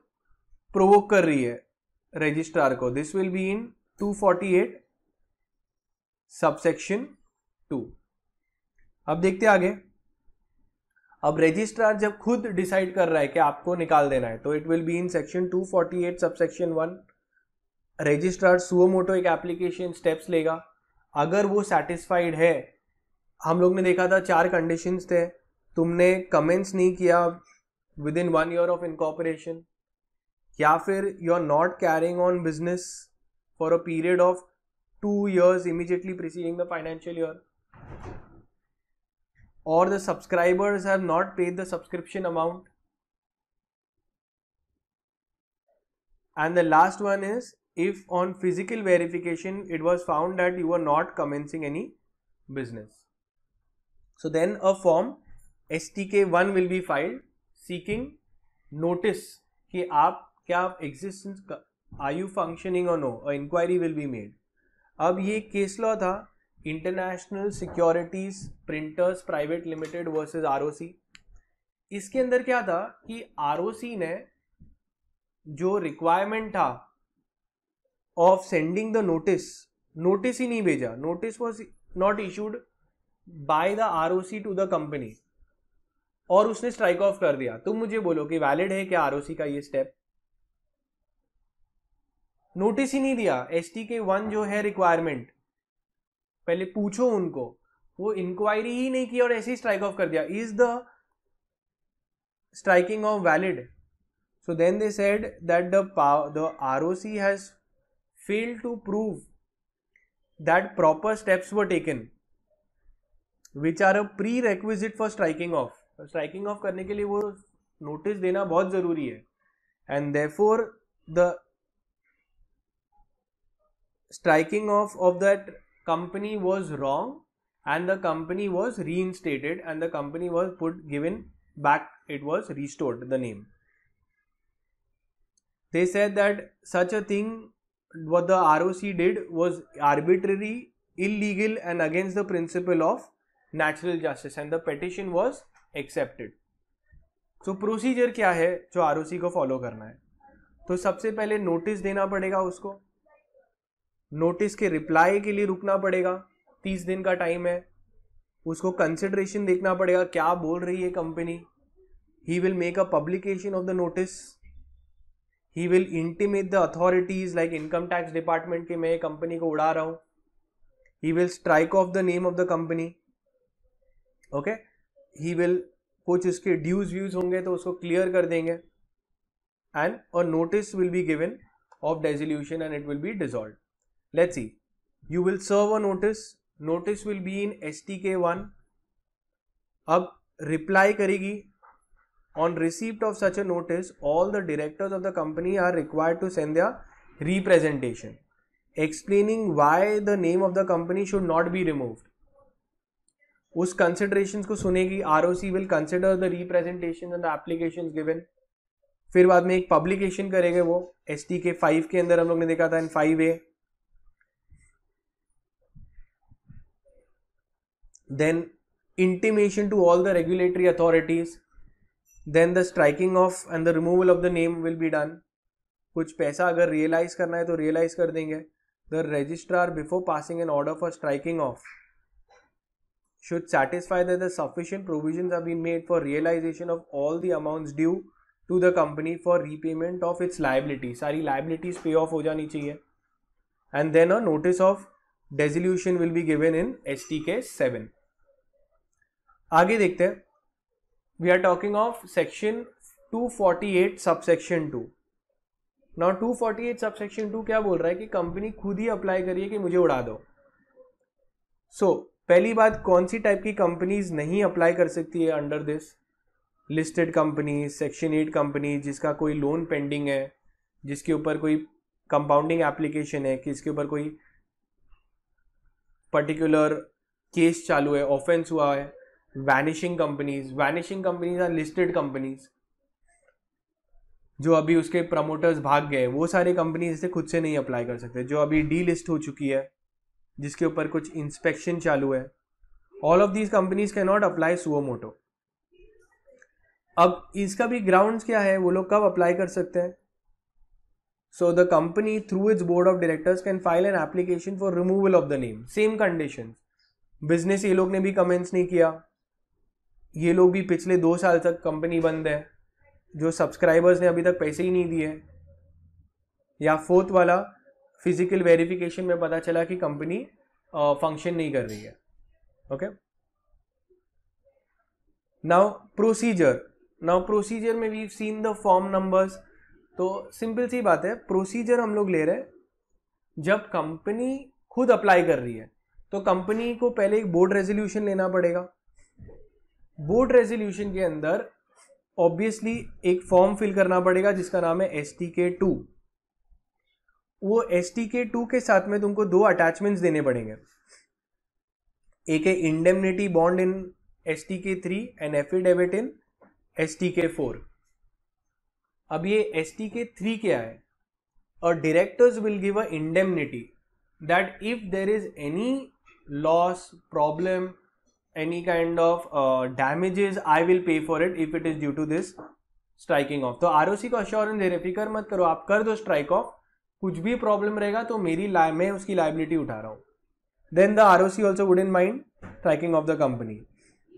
S1: प्रोवोक कर रही है रजिस्ट्रार को this will be in 248 subsection two अब देखते आगे अब रजिस्ट्रार जब खुद डिसाइड कर रहा है कि आपको निकाल देना है तो it will be in section 248 subsection one registrar suo motu एक एप्लीकेशन स्टेप्स लेगा अगर वो सेटिस्फाइड है हम लोग ने देखा था चार कंडीशंस थे तुमने कमेंट्स नहीं किया within one year of incorporation या फिर you are not carrying on business for a period of two years immediately preceding the financial year और the subscribers have not paid the subscription amount and the last one is if on physical verification it was found that you were not commencing any business. So then a form STK1 will be filed seeking notice कि आप क्या आप existence are you functioning और no inquiry will be made अब ये case law था international securities printers private limited versus ROC इसके अंदर क्या था कि आरओसी ने जो रिक्वायरमेंट था of sending the notice notice ही नहीं भेजा notice was not issued by the R O C to the company और उसने स्ट्राइक ऑफ कर दिया तुम मुझे बोलो कि वैलिड है क्या आर का ये स्टेप नोटिस ही नहीं दिया एस टी के वन जो है रिक्वायरमेंट पहले पूछो उनको वो इंक्वायरी ही नहीं की और ऐसे ही स्ट्राइक ऑफ कर दिया is the striking off valid so then they said that the R O C has failed to prove that proper steps were taken which are a prerequisite for striking off striking off करने के लिए वो notice देना बहुत ज़रूरी है and therefore the striking off of that company was wrong and the company was reinstated and the company was put given back it was restored the name they said that such a thing what the ROC did was arbitrary, illegal, and against the principle of natural justice, and the petition was accepted. So so, procedure क्या है जो R को follow करना है तो सबसे पहले notice देना पड़ेगा उसको नोटिस के रिप्लाई के लिए रुकना पड़ेगा तीस दिन का टाइम है उसको कंसिडरेशन देखना पड़ेगा क्या बोल रही है company he will make a publication of the notice he will intimate the authorities like income tax department के मैं कंपनी को उड़ा रहा हूं he will strike off the name of the company okay he will कुछ उसके dues views होंगे तो उसको क्लियर कर देंगे एंड और notice will be given of dissolution and it will be dissolve let's see you will serve a notice notice will be in S T K one अब reply करेगी on receipt of such a notice all the directors of the company are required to send their representation explaining why the name of the company should not be remove उस consideration को सुनेगी R O C will consider the representation and the application given फिर बाद में एक publication करेगा वो S T K five के अंदर हम लोग ने देखा था in five A then intimation to all the regulatory authorities then the striking off and the removal of the name will be done कुछ पैसा अगर रियलाइज करना है तो रियलाइज कर देंगे the registrar before passing an order for striking off should satisfy the sufficient provision are been made for realisation of all the amount due to the company for repayment of its liability सारी liabilities pay off हो जानी चाहिए and then a notice of dissolution will be given in S T K seven आगे देखते हैं we are talking of section 248 subsection two now 248 subsection two क्या बोल रहा है कि कंपनी खुद ही अप्लाई करिए कि मुझे उड़ा दो सो so, पहली बात कौन सी टाइप की कंपनीज नहीं अप्लाई कर सकती है under this listed company section eight company जिसका कोई लोन पेंडिंग है जिसके ऊपर कोई कंपाउंडिंग एप्लीकेशन है किसके ऊपर कोई पर्टिकुलर केस चालू है ऑफेंस हुआ है vanishing companies vanishing companies are listed companies जो अभी उसके प्रमोटर्स भाग गए वो सारे कंपनीज इसे खुद से नहीं अप्लाई कर सकते जो अभी डी लिस्ट हो चुकी है जिसके ऊपर कुछ इंस्पेक्शन चालू है all of these companies can not apply suo motu अब इसका भी ग्राउंड क्या है वो लोग कब अप्लाई कर सकते हैं so the company through its board of directors can file an application for removal of the name same condition business ये लोग ने भी कमेंट्स नहीं किया ये लोग भी पिछले दो साल तक कंपनी बंद है जो सब्सक्राइबर्स ने अभी तक पैसे ही नहीं दिए या फोर्थ वाला फिजिकल वेरिफिकेशन में पता चला कि कंपनी फंक्शन नहीं कर रही है okay now procedure now procedure में we seen the form numbers तो सिंपल सी बात है प्रोसीजर हम लोग ले रहे हैं जब कंपनी खुद अप्लाई कर रही है तो कंपनी को पहले एक बोर्ड रेजोल्यूशन लेना पड़ेगा बोर्ड रेजोल्यूशन के अंदर ऑब्वियसली एक फॉर्म फिल करना पड़ेगा जिसका नाम है एस टी के टू वो एस टी के टू के साथ में तुमको दो अटैचमेंट्स देने पड़ेंगे एक है indemnity bond in S T K three and affidavit in S T K four अब ये एस टी के थ्री क्या है और directors will give a indemnity that if there is any loss problem any kind of uh, damages I will pay for it if it is due to this striking off तो R को assurance दे रहे फिकर मत करो आप कर दो स्ट्राइक ऑफ कुछ भी प्रॉब्लम रहेगा तो मेरी ला, मैं उसकी लाइबिलिटी उठा रहा हूँ then the R O C also would in mind striking off the company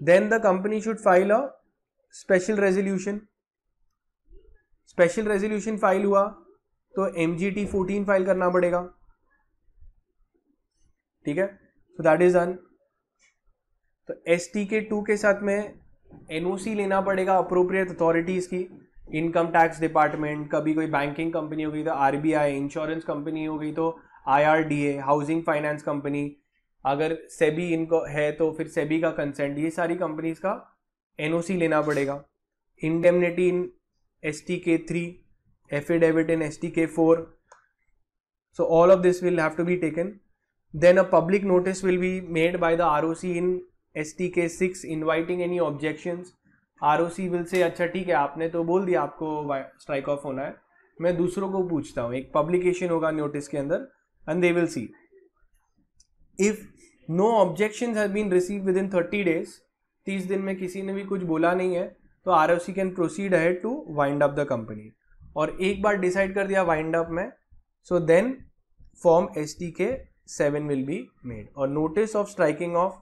S1: then the company should file a special resolution special resolution file हुआ तो M G T fourteen file करना पड़ेगा ठीक है सो दैट इज डन तो S T K two के साथ में एन लेना पड़ेगा अप्रोप्रिएट अथॉरिटीज़ की इनकम टैक्स डिपार्टमेंट कभी कोई बैंकिंग कंपनी हो गई तो आर इंश्योरेंस कंपनी हो गई तो आई हाउसिंग फाइनेंस कंपनी अगर सेबी इनको है तो फिर सेबी का कंसेंट ये सारी कंपनीज का एनओसी लेना पड़ेगा indemnity in S T K three affidavit in S T K four of this will have to be taken then a public notice will be made by the R O C in S T K six inviting any objection R O C will say अच्छा ठीक है आपने तो बोल दिया आपको strike off होना है मैं दूसरों को पूछता हूँ एक पब्लिकेशन होगा नोटिस के अंदर and they will see if no objection have been receive within thirty days तीस दिन में किसी ने भी कुछ बोला नहीं है तो R O C can proceed है to wind up the company और एक बार डिसाइड कर दिया वाइंड अप में so then form S T K seven will be made और notice of striking off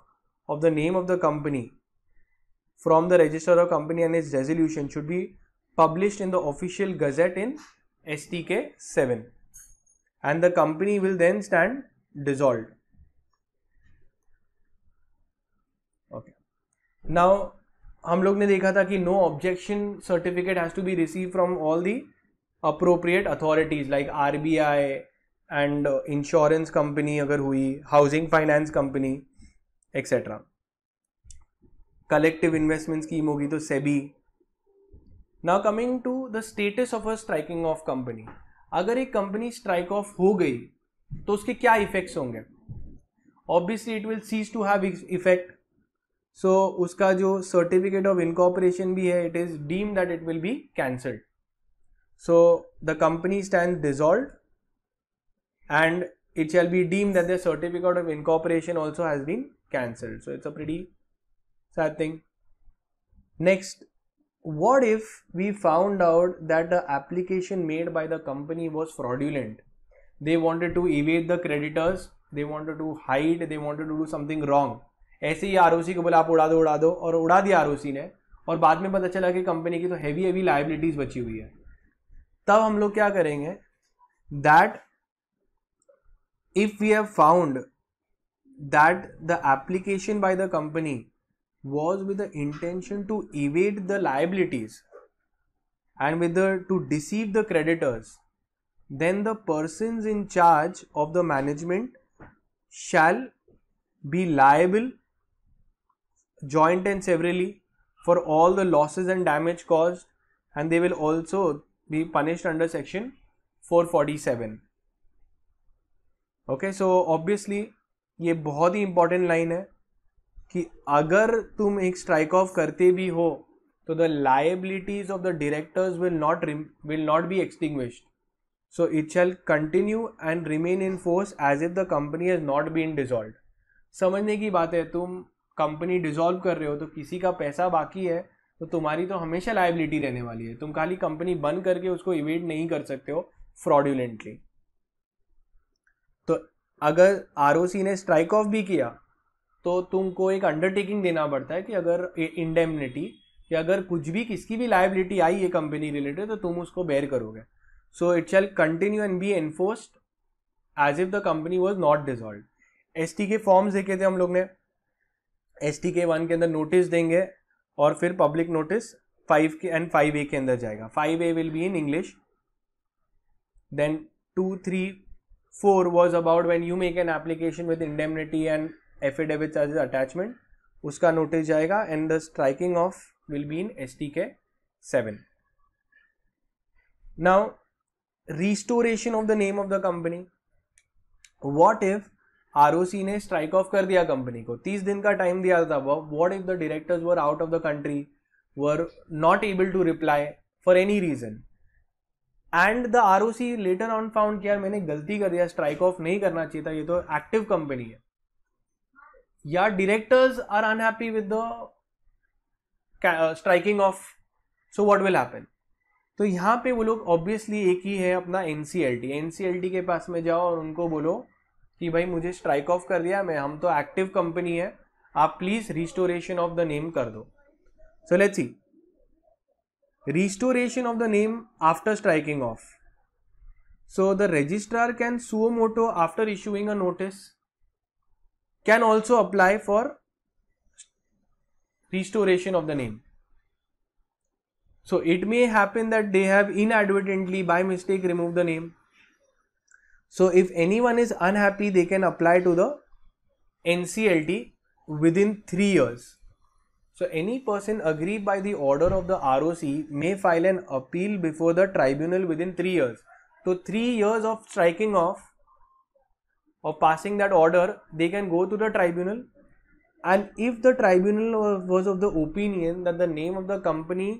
S1: of the name of the company from the register of company and its resolution should be published in the official gazette in STK 7 and the company will then stand dissolved. Okay. Now हम लोग ने देखा था कि no objection certificate has to be received from all the appropriate authorities like RBI and insurance company अगर हुई housing finance company. Etcetera collective investment scheme होगी तो SEBI now coming to the status of a striking off company अगर एक company strike off हो गई तो उसके क्या इफेक्ट्स होंगे obviously it will cease to have effect so उसका जो सर्टिफिकेट ऑफ इनकॉपरेशन भी है it is deem that it will be cancelled so the company stand dissolve and it shall be deem that the certificate of incorporation also has been cancelled. So it's a pretty sad thing. Next, what if we found out that the application made by the company was fraudulent? They wanted to evade the creditors, they wanted to hide, they wanted to do something wrong. ऐसे ही are को बोला आप उड़ा दो उड़ा दो और उड़ा दिया आर ने और बाद में पता चला कि कंपनी की तो हैवी हैवी लाइबिलिटीज बची हुई है तब हम लोग क्या करेंगे that if we have found that the application by the company was with the intention to evade the liabilities and with the to deceive the creditors then the persons in charge of the management shall be liable joint and severally for all the losses and damage caused and they will also be punished under section 447 okay so obviously ये बहुत ही important line है कि अगर तुम एक strike off करते भी हो तो the liabilities of the directors will not will not be extinguished so it shall continue and remain in force as if the company has not been dissolve समझने की बात है तुम कंपनी डिजॉल्व कर रहे हो तो किसी का पैसा बाकी है तो तुम्हारी तो हमेशा लाइबिलिटी रहने वाली है तुम खाली कंपनी बंद करके उसको इवेट नहीं कर सकते हो फ्रॉड्यूलेंटली तो अगर आर ने स्ट्राइक ऑफ भी किया तो तुमको एक अंडरटेकिंग देना पड़ता है कि अगर इंडेमनिटी या अगर कुछ भी किसकी भी लाइबिलिटी आई है कंपनी रिलेटेड तो तुम उसको बेयर करोगे so it shall continue and be enforced as if the company was not dissolve S T K forms देखे थे हम लोग ने एस टी के वन के अंदर नोटिस देंगे और फिर पब्लिक नोटिस फाइव के एंड फाइव ए के अंदर जाएगा five A will be in English then two three 4 was about when you make an application with indemnity and affidavits as attachment uska notice jayega and the striking off will be in stk 7 now restoration of the name of the company what if ROC ने strike off कर दिया company को 30 दिन का time दिया था What if the directors were out of the country, were not able to reply for any reason? And the R letter on found किया मैंने गलती कर दिया स्ट्राइक ऑफ नहीं करना चाहिए था ये तो एक्टिव कंपनी है या directors are unhappy with the striking off so what will happen तो यहाँ पे वो लोग ऑब्वियसली एक ही है अपना एन सी के पास में जाओ और उनको बोलो कि भाई मुझे स्ट्राइक ऑफ कर दिया मैं हम तो एक्टिव कंपनी है आप please restoration of the name कर दो so let's see restoration of the name after striking off. So the registrar can suo moto after issuing a notice can also apply for restoration of the name. So it may happen that they have inadvertently by mistake removed the name. So if anyone is unhappy they can apply to the NCLT within 3 years. So any person aggrieved by the order of the ROC may file an appeal before the tribunal within 3 years. So 3 years of striking off or passing that order, they can go to the tribunal and if the tribunal was of the opinion that the name of the company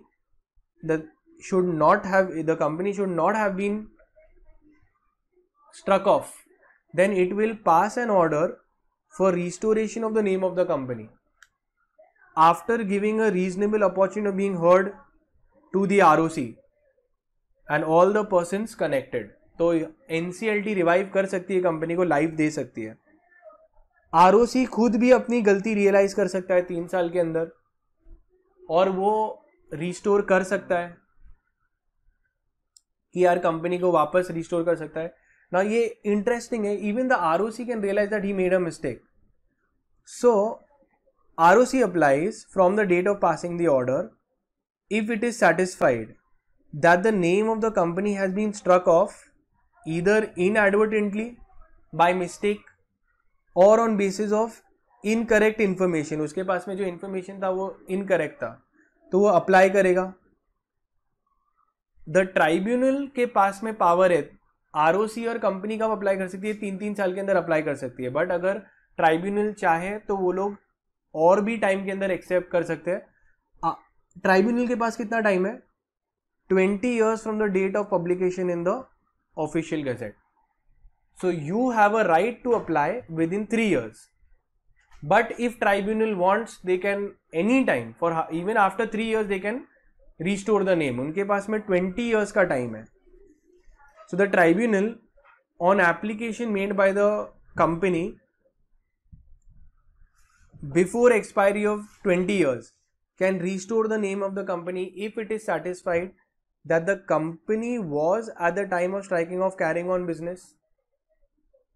S1: that should not have the company should not have been struck off then it will pass an order for restoration of the name of the company after giving a reasonable opportunity of being heard to the ROC and all the persons connected तो एन revive कर सकती है company को live दे सकती है are खुद भी अपनी गलती रियलाइज कर सकता है तीन साल के अंदर और वो रिस्टोर कर सकता है कि यार कंपनी को वापस रिस्टोर कर सकता है ना ये इंटरेस्टिंग है even the R O C can realise that he made a mistake so ROC applies from the date of passing the order if it is satisfied that the name of the company has been struck off either inadvertently by mistake or on basis of incorrect information उसके पास में जो information था वो incorrect था तो वो apply करेगा the tribunal के पास में power है आर और कंपनी कब अप्लाई कर सकती है तीन तीन साल के अंदर अप्लाई कर सकती है बट अगर ट्राइब्यूनल चाहे तो वो लोग और भी टाइम के अंदर एक्सेप्ट कर सकते हैं ट्राइब्यूनल के पास कितना टाइम है twenty years from the date of publication in the official gazette so you have a right to apply within three years but if tribunal wants they can any time for even after three years they can restore the name उनके पास में twenty years का time है so the tribunal on application made by the company before expiry of 20 years can restore the name of the company if it is satisfied that the company was at the time of striking off carrying on business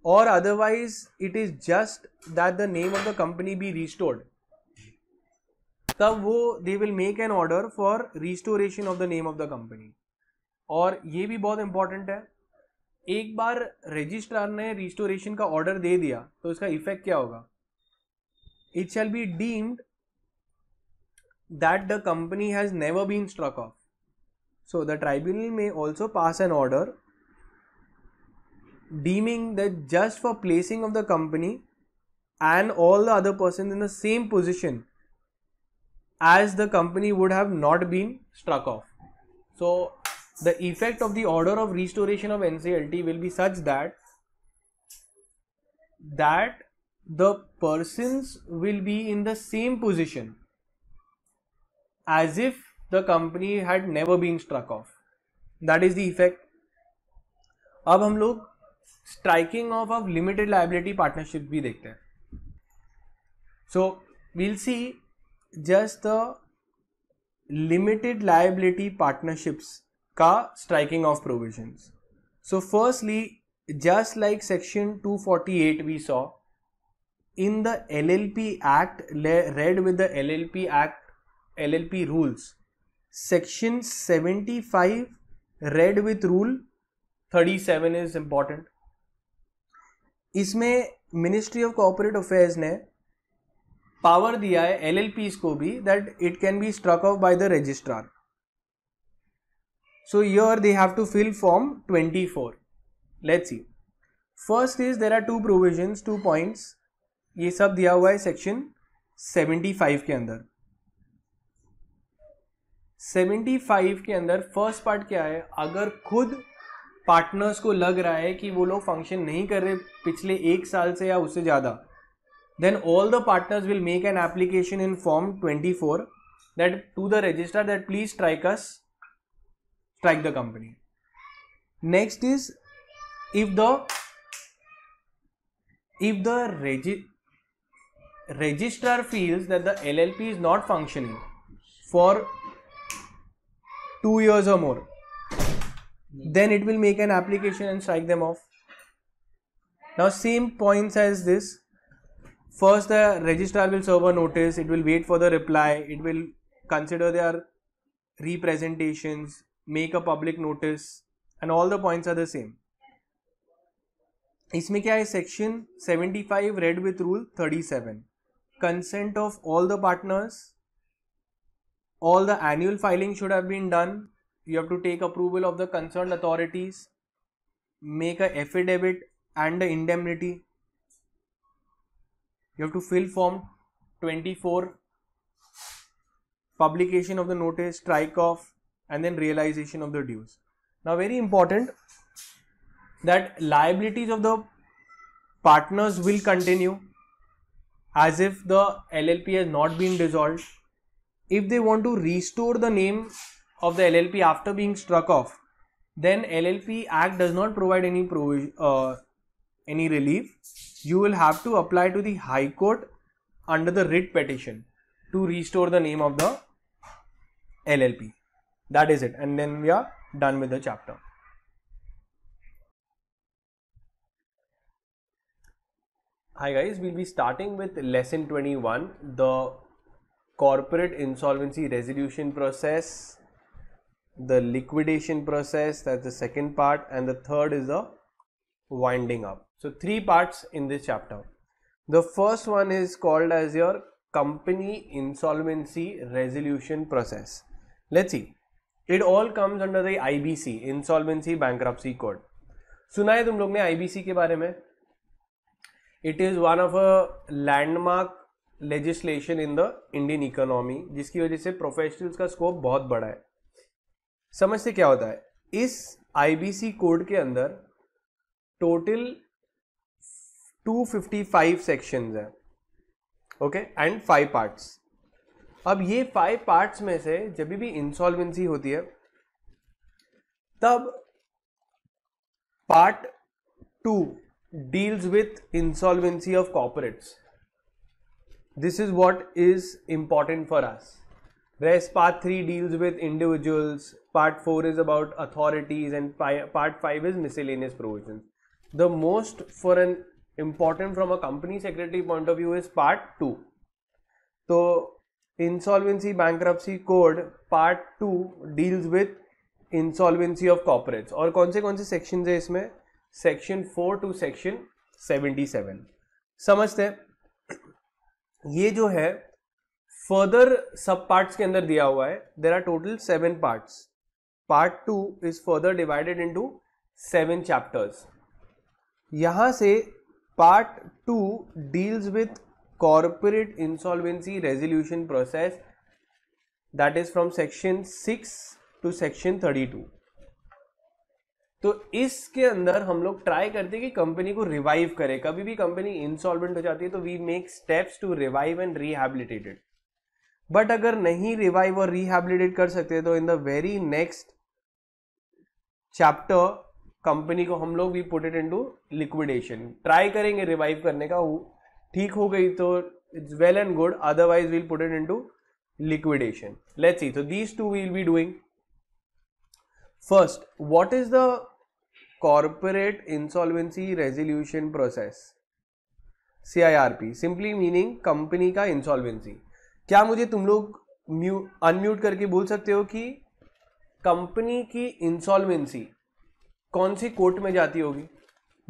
S1: or otherwise it is just that the name of the company be restored तब वो they will make an order for restoration of the name of the company और ये भी बहुत important है एक बार registrar ने रिस्टोरेशन का ऑर्डर दे दिया तो इसका इफेक्ट क्या होगा it shall be deemed that the company has never been struck off. So the tribunal may also pass an order deeming that just for placing of the company and all the other persons in the same position as the company would have not been struck off. So the effect of the order of restoration of NCLT will be such that that the persons will be in the same position as if the company had never been struck off. That is the effect. अब हम लोग striking off of limited liability partnership भी देखते हैं we'll see just the limited liability partnerships ka striking off provisions so firstly just like section 248 we saw in the LLP Act, read with the LLP Act, LLP rules, section 75, read with rule 37 is important. इसमें Ministry of corporate Affairs ने power दिया है L को भी that it can be struck off by the registrar So here they have to fill form 24. Let's see. First is there are two provisions, two points. ये सब दिया हुआ है सेक्शन 75 के अंदर 75 के अंदर फर्स्ट पार्ट क्या है अगर खुद पार्टनर्स को लग रहा है कि वो लोग फंक्शन नहीं कर रहे पिछले एक साल से या उससे ज़्यादा then all the partners will make an application in form 24 that to the register that please strike us strike the company next is if the if the the registrar feels that the LLP is not functioning for two years or more, then it will make an application and strike them off. Now same points as this. First the registrar will serve a notice, it will wait for the reply, it will consider their representations, make a public notice and all the points are the same. इसमें क्या है 75 read with rule 37 consent of all the partners all the annual filing should have been done you have to take approval of the concerned authorities make a affidavit and the indemnity you have to fill form 24 publication of the notice strike off and then realization of the dues now very important that liabilities of the partners will continue as if the LLP has not been dissolved. If they want to restore the name of the LLP after being struck off, then LLP Act does not provide any uh, any relief. You will have to apply to the High Court under the writ petition to restore the name of the LLP. That is it, and then we are done with the chapter. Hi guys, we'll be starting with lesson 21, the corporate insolvency resolution process, the liquidation process, that's the second part and the third is the winding up. So three parts in this chapter. The first one is called as your company insolvency resolution process. Let's see. It all comes under the IBC, Insolvency Bankruptcy Code. सुना है तुम लोग ने IBC के it is one of a landmark legislation in the Indian economy जिसकी वजह से professionals का स्कोप बहुत बड़ा है समझते क्या होता है इस आईबीसी कोड के अंदर टोटल 255 सेक्शंस हैं ओके एंड फाइव पार्ट्स अब ये फाइव पार्ट्स में से जब भी इंसॉल्वेंसी होती है तब part two deals with insolvency of corporates. This is what is important for us. Whereas part 3 deals with individuals, part 4 is about authorities, and part 5 is miscellaneous provisions. The most for an important from a company secretary point of view is part 2. So, insolvency bankruptcy code part 2 deals with insolvency of corporates or kaun se kaun se sections hai isme section four to section seventy seven समझते हैं ये जो है further सब parts के अंदर दिया हुआ है there are total seven parts part two is further divided into seven chapters यहां से part two deals with insolvency resolution process that is from section six to section thirty two तो इसके अंदर हम लोग ट्राई करते हैं कि कंपनी को रिवाइव करें कभी भी कंपनी इंसॉल्वेंट हो जाती है तो we make steps to revive and rehabilitated but अगर नहीं रिवाइव और रिहेबिलिटेट कर सकते तो in the very next chapter company को हम लोग we put it to liquidation try करेंगे रिवाइव करने का ठीक हो गई तो it's well and good otherwise we'll put it to liquidation let's see तो these two we'll be doing first what is the corporate insolvency resolution process CIRP simply meaning company का insolvency क्या मुझे तुम लोग अनम्यूट करके बोल सकते हो कि कंपनी की इंसॉल्वेंसी कौन सी कोर्ट में जाती होगी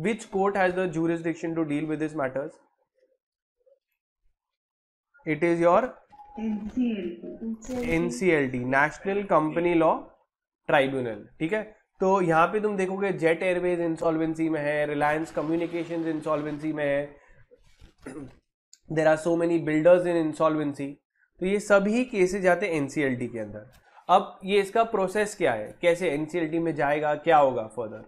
S1: which court has the jurisdiction to deal with this matters it is your NCLT national company law tribunal ठीक है तो यहाँ पे तुम देखोगे जेट एयरवेज इंसॉल्वेंसी में है रिलायंस कम्युनिकेशन इंसॉल्वेंसी में है there are so many builders in insolvency तो ये सभी केसेज आते हैं एनसीएलटी के अंदर अब ये इसका प्रोसेस क्या है कैसे एनसीएलटी में जाएगा क्या होगा फर्दर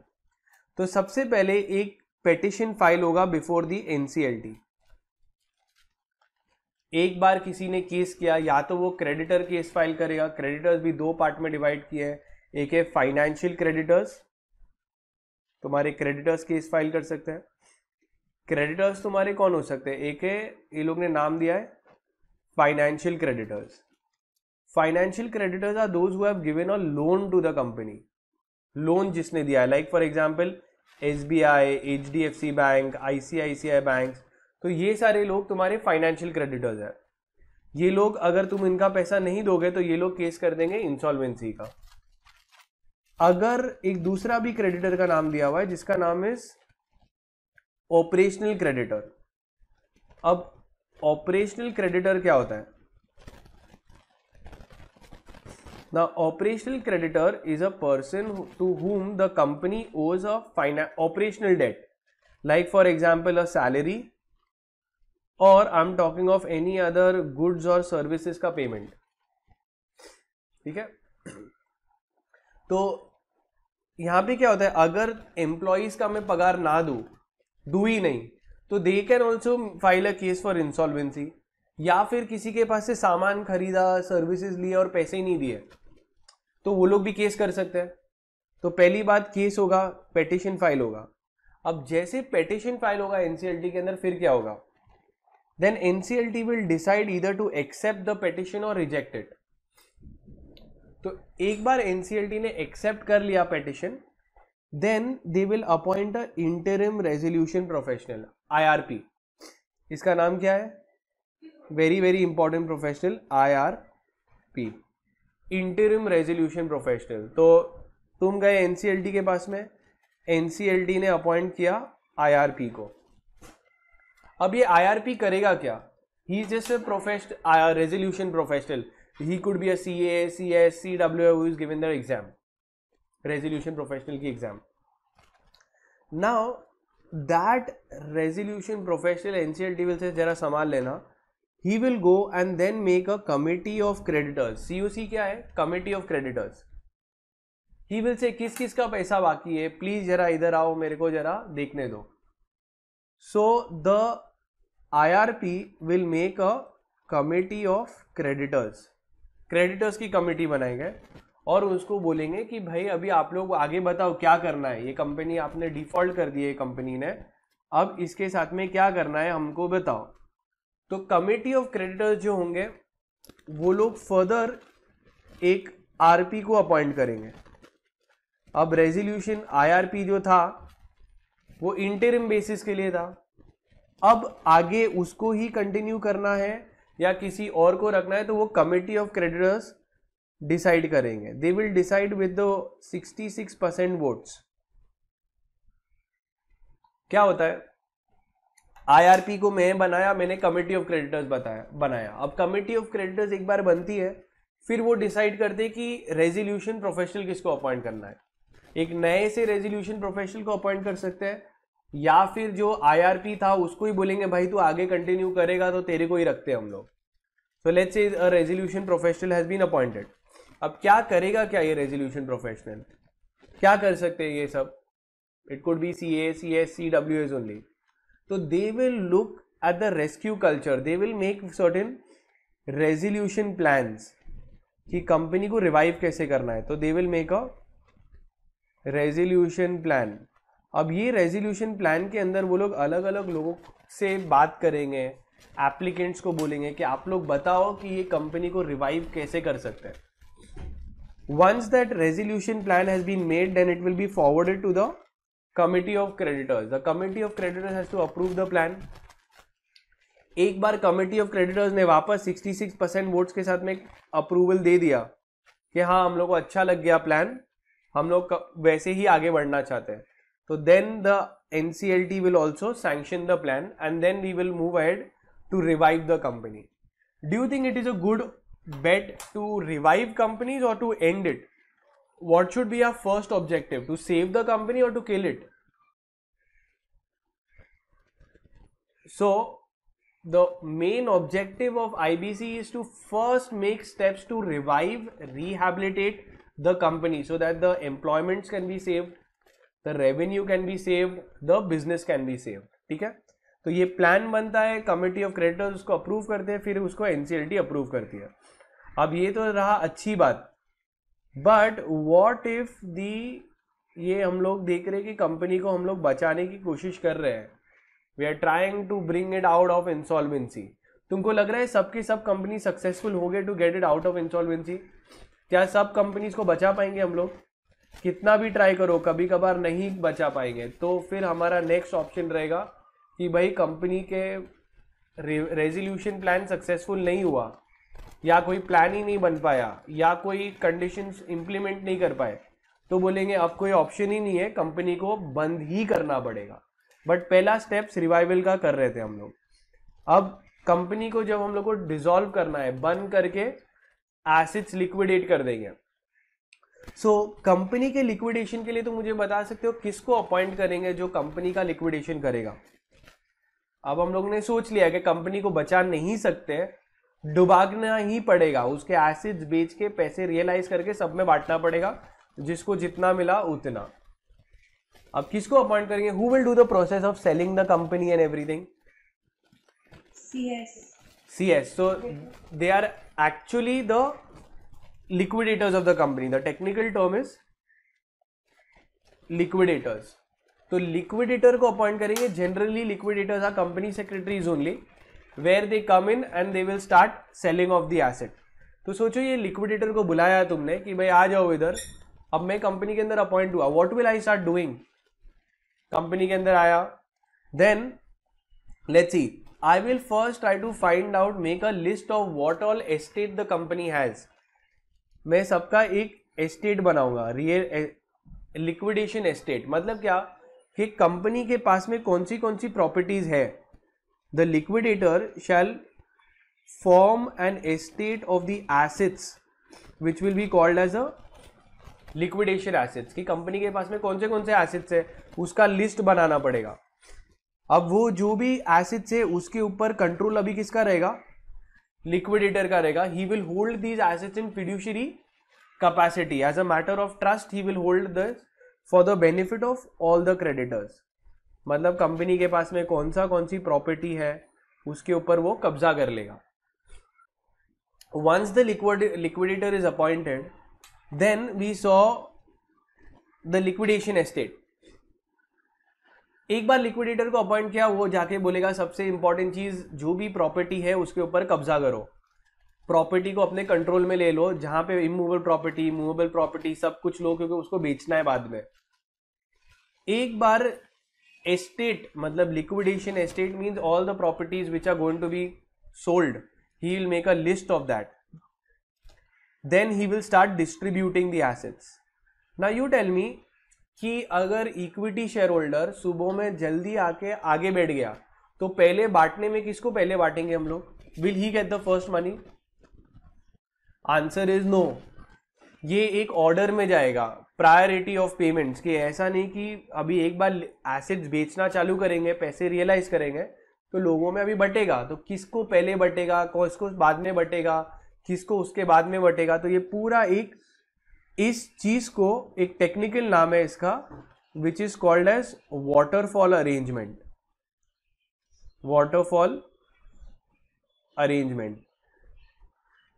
S1: तो सबसे पहले एक पेटिशन फाइल होगा बिफोर दी एनसीएलटी एक बार किसी ने केस किया या तो वो क्रेडिटर केस फाइल करेगा क्रेडिटर्स भी दो पार्ट में डिवाइड किए हैं एक है फाइनेंशियल क्रेडिटर्स तुम्हारे क्रेडिटर्स केस फाइल कर सकते हैं क्रेडिटर्स तुम्हारे कौन हो सकते हैं एक है ये लोग ने नाम दिया है financial creditors financial creditors are those who given a loan to the company loan जिसने दिया है like for example S B I H D F C bank I C I C I bank तो ये सारे लोग तुम्हारे financial creditors हैं ये लोग अगर तुम इनका पैसा नहीं दोगे तो ये लोग केस कर देंगे इंसॉल्वेंसी का अगर एक दूसरा भी क्रेडिटर का नाम दिया हुआ है जिसका नाम इज ऑपरेशनल क्रेडिटर अब ऑपरेशनल क्रेडिटर क्या होता है the operational creditor is a person to whom the company owes a fina operational debt like for example a salary और I am talking of any other goods और services का payment ठीक है तो यहां पे क्या होता है अगर एम्प्लॉयज का मैं पगार ना दू दू ही नहीं तो they can also file a case for insolvency या फिर किसी के पास से सामान खरीदा सर्विसेज लिए और पैसे ही नहीं दिए तो वो लोग भी केस कर सकते हैं तो पहली बात केस होगा पेटिशन फाइल होगा अब जैसे पेटिशन फाइल होगा एनसीएलटी के अंदर फिर क्या होगा देन एनसीएलटी विल डिसाइड इधर टू एक्सेप्ट द पेटिशन और रिजेक्टेड तो एक बार एनसीएलटी ने एक्सेप्ट कर लिया petition then they will appoint a interim resolution professional IRP इसका नाम क्या है very very important professional IRP interim resolution professional तो तुम गए एनसीएलटी के पास में एनसीएलटी ने अपॉइंट किया आईआरपी को अब ये आईआरपी करेगा क्या he is just professional resolution professional he could be a CA, CS, CWA who is given their exam, resolution professional ki exam. Now that resolution professional NCLT will say जरा संभाल लेना he will go and then make a committee of creditors COC क्या है committee of creditors he will say किस किस का पैसा बाकी है प्लीज जरा इधर आओ मेरे को जरा देखने दो so the I R P will make a committee of creditors creditors की कमेटी बनाएंगे और उसको बोलेंगे कि भाई अभी आप लोग आगे बताओ क्या करना है ये कंपनी आपने डिफॉल्ट कर दी है कंपनी ने अब इसके साथ में क्या करना है हमको बताओ तो कमेटी ऑफ क्रेडिटर्स जो होंगे वो लोग फर्दर एक आरपी को अपॉइंट करेंगे अब रेजोल्यूशन आईआरपी जो था वो इंटरिम बेसिस के लिए था अब आगे उसको ही कंटिन्यू करना है या किसी और को रखना है तो वो कमेटी ऑफ क्रेडिटर्स डिसाइड करेंगे they will decide with the 66 percent votes क्या होता है आईआरपी को मैं बनाया मैंने कमेटी ऑफ क्रेडिटर्स बताया बनाया अब कमेटी ऑफ क्रेडिटर्स एक बार बनती है फिर वो डिसाइड करते कि रेजोल्यूशन प्रोफेशनल किसको अपॉइंट करना है एक नए से रेजोल्यूशन प्रोफेशनल को अपॉइंट कर सकते हैं या फिर जो आईआरपी था उसको ही बोलेंगे भाई तू आगे कंटिन्यू करेगा तो तेरे को ही रखते हैं हम लोग so let's say resolution professional has been appointed अब क्या करेगा क्या ये रेजोल्यूशन प्रोफेशनल क्या कर सकते हैं ये सब it could be C A C S C W as only तो they will look at the rescue culture they will make certain resolution plan कि कंपनी को रिवाइव कैसे करना है तो they will make a resolution plan अब ये resolution plan के अंदर वो लोग अलग अलग लोगों से बात करेंगे एप्लीकेंट्स को बोलेंगे कि आप लोग बताओ कि ये कंपनी को रिवाइव कैसे कर सकते हैं once that resolution plan has been made then it will be forwarded to the committee of creditors the committee of creditors has to approve the plan एक बार कमेटी ऑफ क्रेडिटर्स ने वापस 66 percent votes के साथ में approval दे दिया कि हाँ हम लोग को अच्छा लग गया प्लान हम लोग वैसे ही आगे बढ़ना चाहते हैं So then the NCLT will also sanction the plan and then we will move ahead to revive the company. Do you think it is a good bet to revive companies or to end it? What should be our first objective? To save the company or to kill it? So the main objective of IBC is to first make steps to revive, rehabilitate the company so that the employments can be saved, the revenue can be saved the business can be saved ठीक है तो ये plan बनता है committee of creditors उसको approve करते हैं फिर उसको एनसीएलटी अप्रूव करती है अब ये तो रहा अच्छी बात बट वॉट इफ दी ये हम लोग देख रहे हैं कि कंपनी को हम लोग बचाने की कोशिश कर रहे हैं we are trying to bring it out of insolvency तुमको लग रहा है सबकी सब कंपनी सक्सेसफुल हो गए to get it out of insolvency क्या सब कंपनीज को बचा पाएंगे हम लोग कितना भी ट्राई करो कभी कभार नहीं बचा पाएंगे तो फिर हमारा नेक्स्ट ऑप्शन रहेगा कि भाई कंपनी के रेजोल्यूशन प्लान सक्सेसफुल नहीं हुआ या कोई प्लान ही नहीं बन पाया या कोई कंडीशंस इम्प्लीमेंट नहीं कर पाए तो बोलेंगे अब कोई ऑप्शन ही नहीं है कंपनी को बंद ही करना पड़ेगा बट पहला स्टेप्स रिवाइवल का कर रहे थे हम लोग अब कंपनी को जब हम लोग को डिजोल्व करना है बंद करके एसिड्स लिक्विडेट कर देंगे सो कंपनी के लिक्विडेशन के लिए तो मुझे बता सकते हो किसको अपॉइंट करेंगे जो कंपनी का लिक्विडेशन करेगा अब हम लोग ने सोच लिया कि कंपनी को बचा नहीं सकते डुबाना ही पड़ेगा उसके एसिड्स बेच के पैसे रियलाइज करके सब में बांटना पड़ेगा जिसको जितना मिला उतना अब किसको अपॉइंट करेंगे who will do the process of selling the company and everything C S C S so they are actually the liquidators of the company the technical term is liquidators तो लिक्विडेटर को appoint करेंगे generally liquidators are company secretaries only where they come in and they will start selling of the asset तो सोचो ये liquidator को बुलाया तुमने कि भाई आ जाओ इधर अब मैं कंपनी के अंदर अपॉइंट हुआ what will I start doing company के अंदर आया then let's see I will first try to find out make a list of what all estate the company has मैं सबका एक एस्टेट बनाऊंगा रियल लिक्विडेशन एस्टेट मतलब क्या कि कंपनी के पास में कौन सी कौन सी प्रॉपर्टीज है the liquidator shall form an estate of the assets which will be called as a liquidation assets कि कंपनी के पास में कौन से कौन से एसेट्स है उसका लिस्ट बनाना पड़ेगा अब वो जो भी एसिड्स है उसके ऊपर कंट्रोल अभी किसका रहेगा लिक्विडेटर करेगा he will hold these assets in fiduciary capacity as a matter of trust he will hold the for the benefit of all the creditors मतलब कंपनी के पास में कौन सा कौन सी प्रॉपर्टी है उसके ऊपर वो कब्जा कर लेगा once the liquid liquidator is appointed then we saw the liquidation estate एक बार लिक्विडेटर को अपॉइंट किया वो जाके बोलेगा सबसे इंपॉर्टेंट चीज़ जो भी प्रॉपर्टी है उसके ऊपर कब्जा करो प्रॉपर्टी को अपने कंट्रोल में ले लो जहां पे इमूवेबल प्रॉपर्टी मूवेबल प्रॉपर्टी सब कुछ लो क्योंकि उसको बेचना है बाद में एक बार एस्टेट मतलब liquidation estate means all the properties which are going to be sold he will make a list of that then he will start distributing the assets ना यू टेल मी कि अगर इक्विटी शेयर होल्डर सुबह में जल्दी आके आगे बैठ गया तो पहले बांटने में किसको पहले बांटेंगे हम लोग will he get the first money answer is no ये एक ऑर्डर में जाएगा प्रायोरिटी ऑफ पेमेंट्स कि ऐसा नहीं कि अभी एक बार एसेट्स बेचना चालू करेंगे पैसे रियलाइज करेंगे तो लोगों में अभी बटेगा तो किसको पहले बटेगा किसको बाद में बटेगा किसको उसके बाद में बटेगा तो ये पूरा एक इस चीज़ को एक टेक्निकल नाम है इसका which is called as waterfall arrangement waterfall arrangement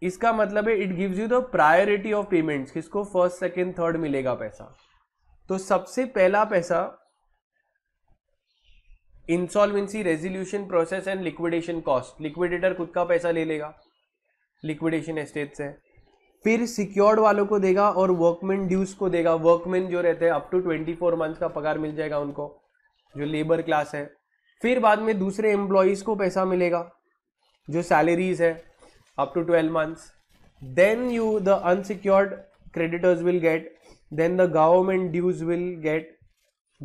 S1: इसका मतलब है it gives you the priority of payments किसको फर्स्ट सेकेंड थर्ड मिलेगा पैसा तो सबसे पहला पैसा insolvency resolution process and liquidation cost liquidator खुद का पैसा ले लेगा लिक्विडेशन एस्टेट से फिर सिक्योर्ड वालों को देगा और वर्कमैन ड्यूज को देगा वर्कमैन जो रहते हैं up to twenty four month का पगार मिल जाएगा उनको जो लेबर क्लास है फिर बाद में दूसरे एम्प्लॉयज़ को पैसा मिलेगा जो सैलरीज है up to twelve months then you the unsecured creditors will get then the government dues will get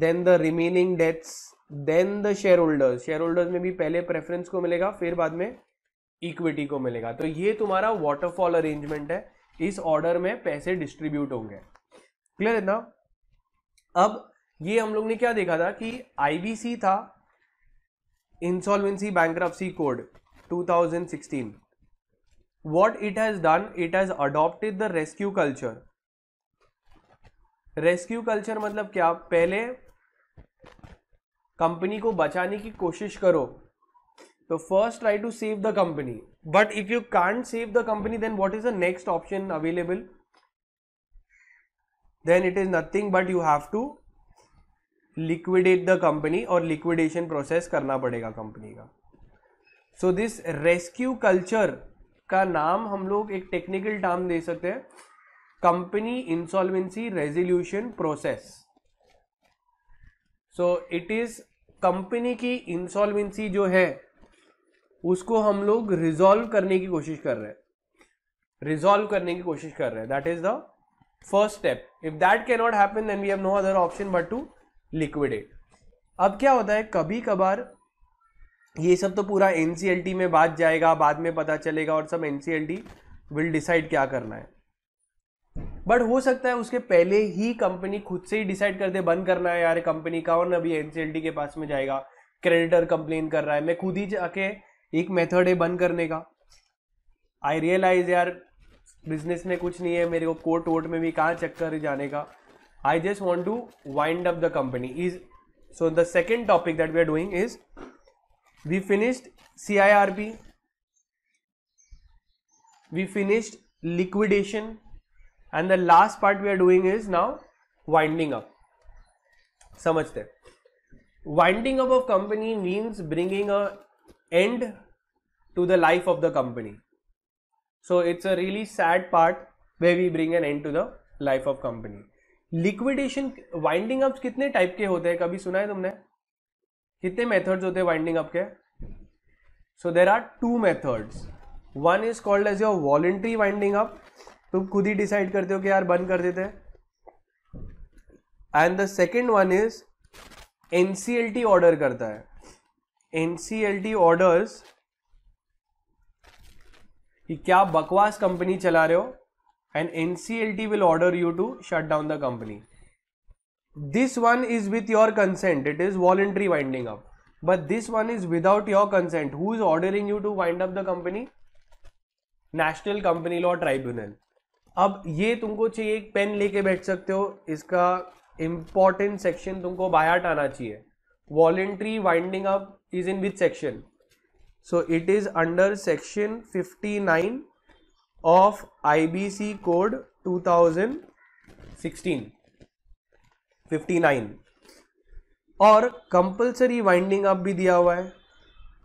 S1: then the remaining debts then the share holders share holders में भी पहले प्रेफरेंस को मिलेगा फिर बाद में इक्विटी को मिलेगा तो ये तुम्हारा वाटरफॉल अरेंजमेंट है इस ऑर्डर में पैसे डिस्ट्रीब्यूट होंगे क्लियर है ना अब ये हम लोग ने क्या देखा था कि आईबीसी था insolvency bank code 2016 what it has done it has adopted the rescue culture rescue culture मतलब क्या पहले कंपनी को बचाने की कोशिश करो तो first try to save the company but if you can't save the company then what is the next option available then it is nothing but you have to liquidate the company और liquidation process करना पड़ेगा company का so this rescue culture का नाम हम लोग एक technical term दे सकते हैं company insolvency resolution process so it is company की इंसॉल्वेंसी जो है उसको हम लोग रिजोल्व करने की कोशिश कर रहे हैं रिजोल्व करने की कोशिश कर रहे हैं that is the first step if that can not happen then we have no other option but to liquidate अब क्या होता है कभी कभार ये सब तो पूरा एन में बात जाएगा बाद में पता चलेगा और सब एन विल डिसाइड क्या करना है बट हो सकता है उसके पहले ही कंपनी खुद से ही डिसाइड कर दे बंद करना है यार कंपनी का और अभी एन के पास में जाएगा क्रेडिटर कंप्लेन कर रहा है मैं खुद ही जाके एक मेथड है बंद करने का आई रियलाइज यार बिजनेस में कुछ नहीं है मेरे को कोर्ट वोट में भी कहाँ चक्कर जाने का I just want to wind up the company is so the second topic that we are doing is we finished C I R P we finished liquidation and the last part we are doing is now winding up समझते winding up of company means bringing a end to the life of the company. So it's a really sad part where we bring an end to the life of company. Liquidation winding ups कितने type के होते हैं कभी सुना है तुमने कितने methods होते हैं वाइंडिंग अप के so there are two methods one is called as your voluntary winding up तुम खुद ही डिसाइड करते हो कि यार बंद कर देते हैं and the second one is N C L T order करता है N C L T orders कि क्या बकवास कंपनी चला रहे हो and NCLT will order you to shut down the company this one is with your consent it is voluntary winding up but this one is without your consent who is ordering you to wind up the company national company law tribunal अब ये तुमको चाहिए एक pen लेके बैठ सकते हो इसका इंपॉर्टेंट सेक्शन तुमको बायाट आना चाहिए voluntary winding up is in with section so it is under section 59 of IBC code 2016 59 और कंपल्सरी वाइंडिंग अप भी दिया हुआ है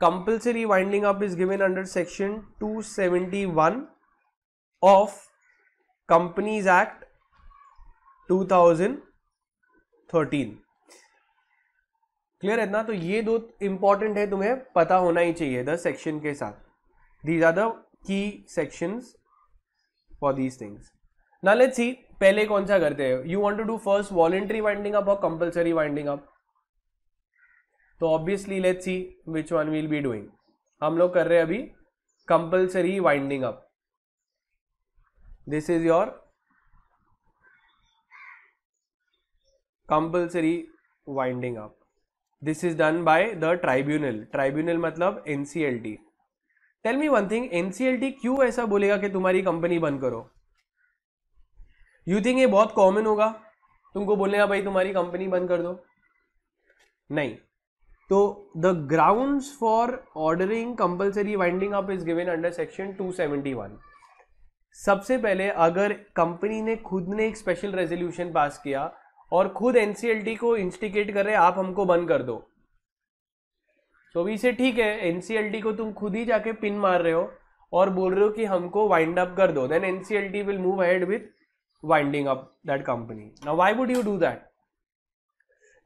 S1: compulsory winding up is given under section 271 of companies act 2013 clear है इतना तो ये दो इंपॉर्टेंट है तुम्हें पता होना ही चाहिए द सेक्शन के साथ these are the key sections for these things ना लेट्स सी पहले कौन सा करते हैं you want to do first voluntary winding up और कंपल्सरी वाइंडिंग अप तो obviously let's see which one will be doing हम लोग कर रहे हैं अभी compulsory winding up this is your compulsory winding up this is done by the tribunal tribunal मतलब NCLT tell me one thing NCLT क्यों ऐसा बोलेगा कि तुम्हारी कंपनी बंद करो यू थिंक ये बहुत कॉमन होगा तुमको बोलेगा भाई तुम्हारी कंपनी बंद कर दो नहीं तो the ground for ordering compulsory winding up is given under section two seventy one सबसे पहले अगर कंपनी ने खुद ने एक स्पेशल रेजोल्यूशन पास किया और खुद एनसीएलटी को इंस्टिकेट कर रहे आप हमको बंद कर दो तो से ठीक है एनसीएलटी को तुम खुद ही जाके पिन मार रहे हो और बोल रहे हो कि हमको वाइंड अप कर दो then NCLT will move ahead with winding up that company now why would you do that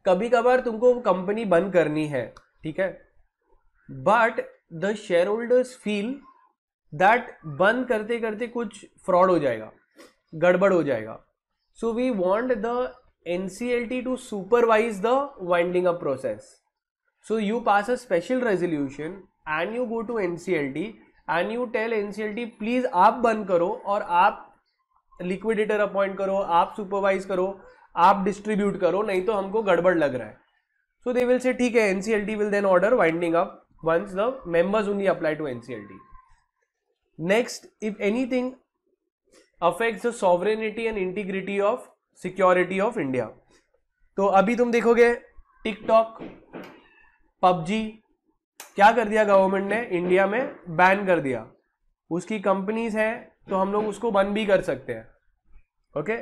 S1: कभी कभार तुमको कंपनी बंद करनी है ठीक है but the share holders feel that बंद करते करते कुछ फ्रॉड हो जाएगा गड़बड़ हो जाएगा so we want the NCLT to supervise the winding up process. So you pass a special resolution and you go to NCLT and you tell NCLT please आप बंद करो और आप liquidator appoint करो आप supervise करो आप distribute करो नहीं तो हमको गड़बड़ लग रहा है So they will say ठीक है NCLT will then order winding up once the members only apply to NCLT. Next if anything affects the sovereignty and integrity of security of India तो अभी तुम देखोगे टिकटॉक पबजी क्या कर दिया government ने इंडिया में बैन कर दिया उसकी कंपनीज हैं तो हम लोग उसको बंद भी कर सकते हैं ओके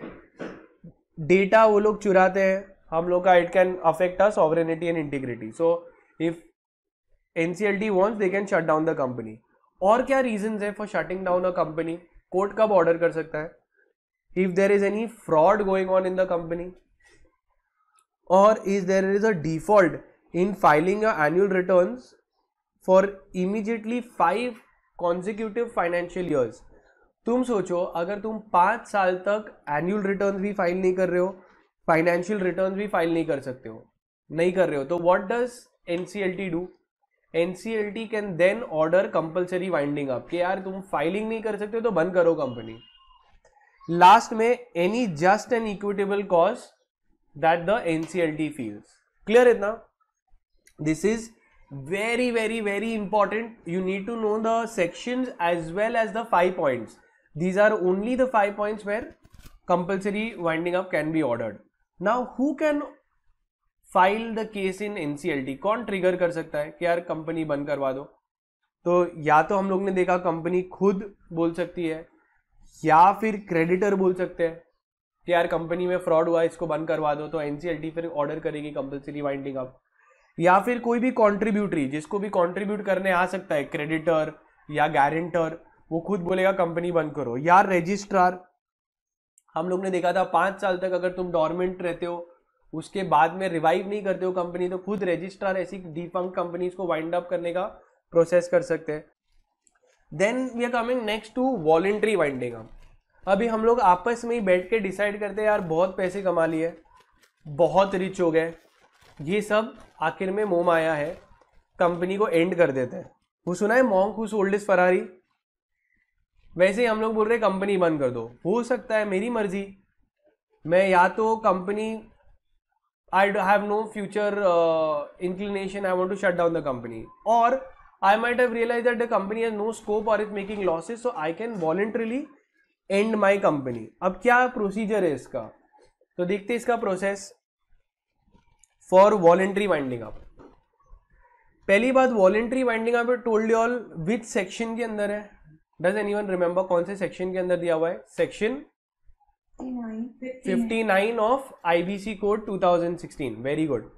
S1: डेटा वो लोग चुराते हैं हम लोग का it can affect us sovereignty and integrity so if N C L T want they can shut down the company और क्या रीजन है for shutting down a company court कब ऑर्डर कर सकता है if there is any fraud going on in the company और is there is a default in filing your return for immediately five consecutive financial years तुम सोचो अगर तुम पाँच साल तक एनुअल रिटर्न भी फाइल नहीं कर रहे हो फाइनेंशियल रिटर्न भी फाइल नहीं कर सकते हो नहीं कर रहे हो तो what does N C L T do N C L T can then order compulsory winding up कि यार तुम फाइलिंग नहीं कर सकते हो तो बंद करो कंपनी लास्ट में any just and equitable cause that the NCLT feels clear इतना this is very very very important you need to know the section as well as the five point these are only the five point where compulsory winding up can be ordered now who can file the case in NCLT कौन trigger कर सकता है कि यार company बंद करवा दो तो या तो हम लोग ने देखा कंपनी खुद बोल सकती है या फिर क्रेडिटर बोल सकते हैं कि यार कंपनी में फ्रॉड हुआ इसको बंद करवा दो तो एनसीएलटी फिर ऑर्डर करेगी कंपल्सरी वाइंडिंग अप या फिर कोई भी कॉन्ट्रीब्यूटरी जिसको भी कॉन्ट्रीब्यूट करने आ सकता है क्रेडिटर या गारंटर वो खुद बोलेगा कंपनी बंद करो या रजिस्ट्रार हम लोग ने देखा था पांच साल तक अगर तुम डॉर्मेंट रहते हो उसके बाद में रिवाइव नहीं करते हो कंपनी तो खुद रजिस्ट्रार ऐसी डिफंक कंपनीज को वाइंड अप करने का प्रोसेस कर सकते हैं then we are coming next to voluntary winding up अभी हम लोग आपस में ही बैठ के डिसाइड करते हैं यार बहुत पैसे कमा लिए बहुत रिच हो गए ये सब आखिर में मोम आया है कंपनी को एंड कर देते हैं वो सुना है मॉन्ग हु ओल्डेस्ट फरारी वैसे ही हम लोग बोल रहे कंपनी बंद कर दो हो सकता है मेरी मर्जी मैं या तो company I have no future inclination I want to shut down the company और I might have realized that the company has no scope or is making losses, so I can voluntarily end my company. अब क्या procedure है इसका तो देखते इसका process for voluntary winding up पहली बात voluntary winding up told all with section के अंदर है डज एनी वन रिमेंबर कौन से सेक्शन के अंदर दिया हुआ है section fifty nine of IBC code two thousand sixteen very good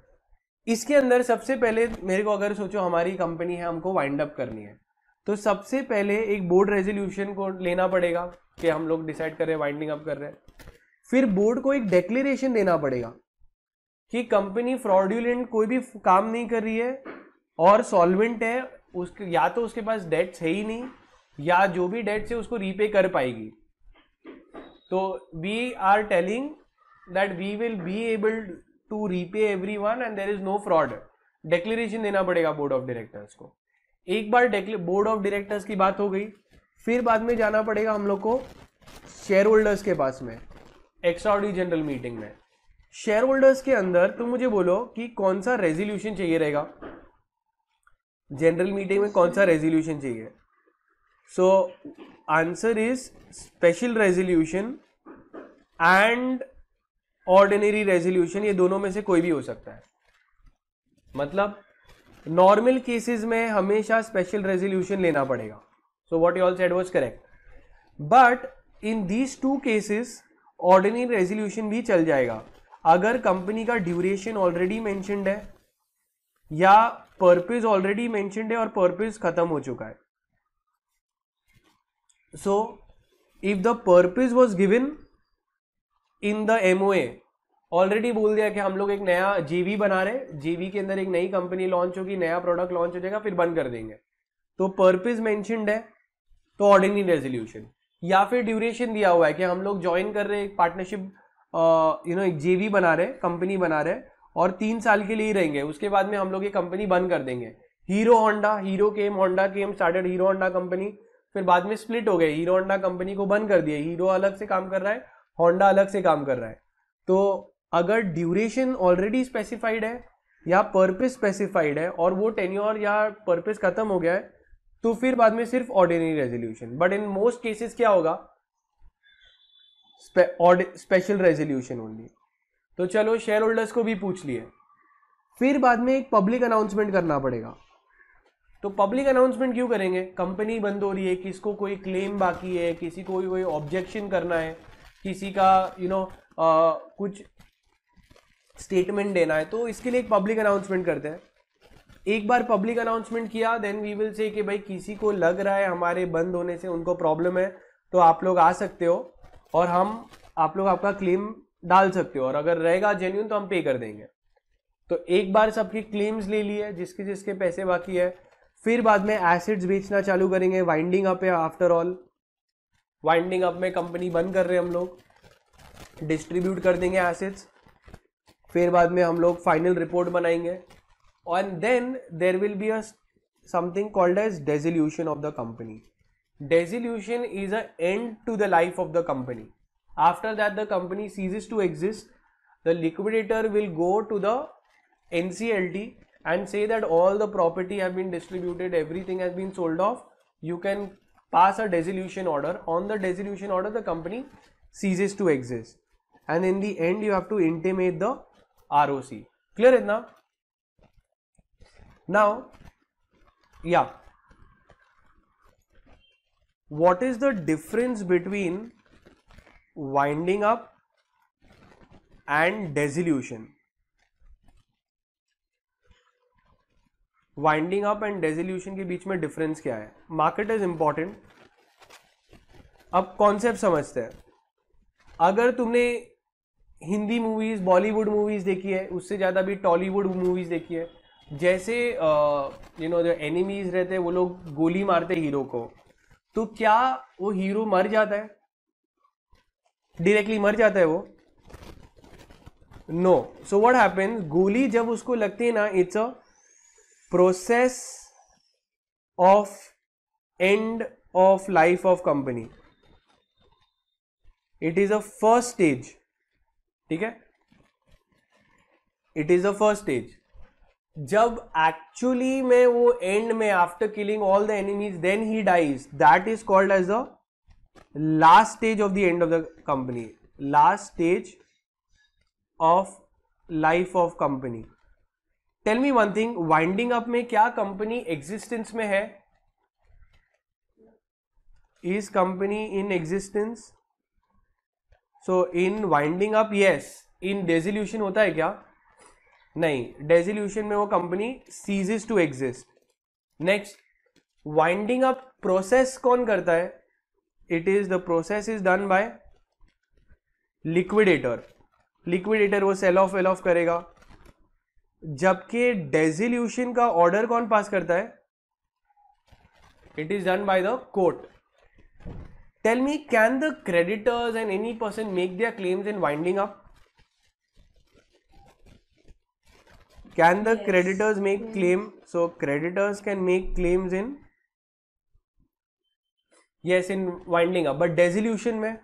S1: इसके अंदर सबसे पहले मेरे को अगर सोचो हमारी कंपनी है हमको वाइंड अप करनी है तो सबसे पहले एक बोर्ड रेजोल्यूशन को लेना पड़ेगा कि हम लोग डिसाइड कर रहे हैं वाइंडिंग अप कर रहे हैं फिर बोर्ड को एक डेक्लेरेशन देना पड़ेगा कि कंपनी फ्रॉड्यूलेंट कोई भी काम नहीं कर रही है और सॉल्वेंट है उसके या तो उसके पास डेट्स है ही नहीं या जो भी डेट्स है उसको रीपे कर पाएगी तो we are telling that we will be able to repay every one and there is no fraud declaration देना पड़ेगा बोर्ड ऑफ डायरेक्टर्स को एक बार बोर्ड ऑफ डायरेक्टर्स की बात हो गई फिर बाद में जाना पड़ेगा हम लोग को शेयर होल्डर्स के पास में ऑर्डी जनरल मीटिंग में शेयर होल्डर्स के अंदर तुम मुझे बोलो कि कौन सा रेजोल्यूशन चाहिए रहेगा जनरल मीटिंग में कौन सा रेजोल्यूशन चाहिए so answer is special resolution and ordinary resolution ये दोनों में से कोई भी हो सकता है मतलब नॉर्मल केसेस में हमेशा स्पेशल रेजोल्यूशन लेना पड़ेगा so what you all said was correct but in these two cases ordinary resolution भी चल जाएगा अगर कंपनी का ड्यूरेशन ऑलरेडी मैंशनड है या पर्पज ऑलरेडी मैंशनड है और पर्पज खत्म हो चुका है so if the purpose was given in the MOA already बोल दिया कि हम लोग एक नया जीवी बना रहे जेवी के अंदर एक नई कंपनी लॉन्च होगी नया प्रोडक्ट लॉन्च हो जाएगा फिर बंद कर देंगे तो पर्पज मैंशनड है तो ऑर्डिनरी रेजोल्यूशन या फिर ड्यूरेशन दिया हुआ है कि हम लोग ज्वाइन कर रहे हैं एक पार्टनरशिप यू नो एक जेवी बना रहे कंपनी बना रहे और तीन साल के लिए ही रहेंगे उसके बाद में हम लोग ये कंपनी बंद कर देंगे Hero Honda Hero came Honda came started Hero Honda company फिर बाद में स्प्लिट हो गए हीरो होंडा कंपनी को बंद कर दिया हीरो अलग से काम कर रहा है होंडा अलग से काम कर रहा है तो अगर ड्यूरेशन ऑलरेडी स्पेसिफाइड है या पर्पस स्पेसिफाइड है और वो टेन्योर या पर्पस खत्म हो गया है तो फिर बाद में सिर्फ ordinary resolution but in most cases क्या होगा स्पेशल रेजोल्यूशन ओनली तो चलो शेयर होल्डर्स को भी पूछ लिए फिर बाद में एक पब्लिक अनाउंसमेंट करना पड़ेगा तो पब्लिक अनाउंसमेंट क्यों करेंगे कंपनी बंद हो रही है किसको कोई क्लेम बाकी है किसी को कोई ऑब्जेक्शन करना है किसी का यू you नो know, कुछ स्टेटमेंट देना है तो इसके लिए एक पब्लिक अनाउंसमेंट करते हैं एक बार पब्लिक अनाउंसमेंट किया देन वी विल से कि भाई किसी को लग रहा है हमारे बंद होने से उनको प्रॉब्लम है तो आप लोग आ सकते हो और हम आप लोग आपका क्लेम डाल सकते हो और अगर रहेगा जेन्यून तो हम पे कर देंगे तो एक बार सबकी क्लेम्स ले लिए जिसके जिसके पैसे बाकी है फिर बाद में एसिड्स बेचना चालू करेंगे वाइंडिंग अप है आफ्टर ऑल वाइंडिंग अप में कंपनी बंद कर रहे हैं हम लोग डिस्ट्रीब्यूट कर देंगे एसेट्स फिर बाद में हम लोग फाइनल रिपोर्ट बनाएंगे and then there will be a something called as dissolution of the company dissolution is a end to the life of the company after that the company ceases to exist the liquidator will go to the NCLT and say that all the property have been distributed, everything has been sold off you can pass a dissolution order. On the dissolution order, the company ceases to exist. And in the end, you have to intimate the ROC. Clear it now? Now, yeah. What is the difference between winding up and dissolution? Winding up and dissolution के बीच में difference क्या है mark it is important अब concept समझते हैं अगर तुमने हिंदी मूवीज बॉलीवुड मूवीज देखी है उससे ज़्यादा भी टॉलीवुड मूवीज देखी है जैसे यू नो जो एनिमीज रहते हैं वो लोग गोली मारते हीरो को तो क्या वो हीरो मर जाता है डायरेक्टली मर जाता है वो नो सो व्हाट हैपेंस गोली जब उसको लगती है ना it's a process of end of life of company it is a first stage ठीक है it is a first stage जब एक्चुअली में वो एंड में after killing all the enemies then he dies that is called as the last stage of the end of the company last stage of life of company tell me one thing winding up में क्या company existence में है is company in existence so in winding up yes in dissolution होता है क्या नहीं dissolution में वो company ceases to exist next winding up process कौन करता है it is the process is done by liquidator liquidator वो सेल ऑफ वेल ऑफ करेगा जबकि डेजिल्यूशन का ऑर्डर कौन पास करता है it is done by the court tell me can the creditors and any person make their claims in winding up can the creditors make claim so creditors can make claims in yes in winding up but dissolution में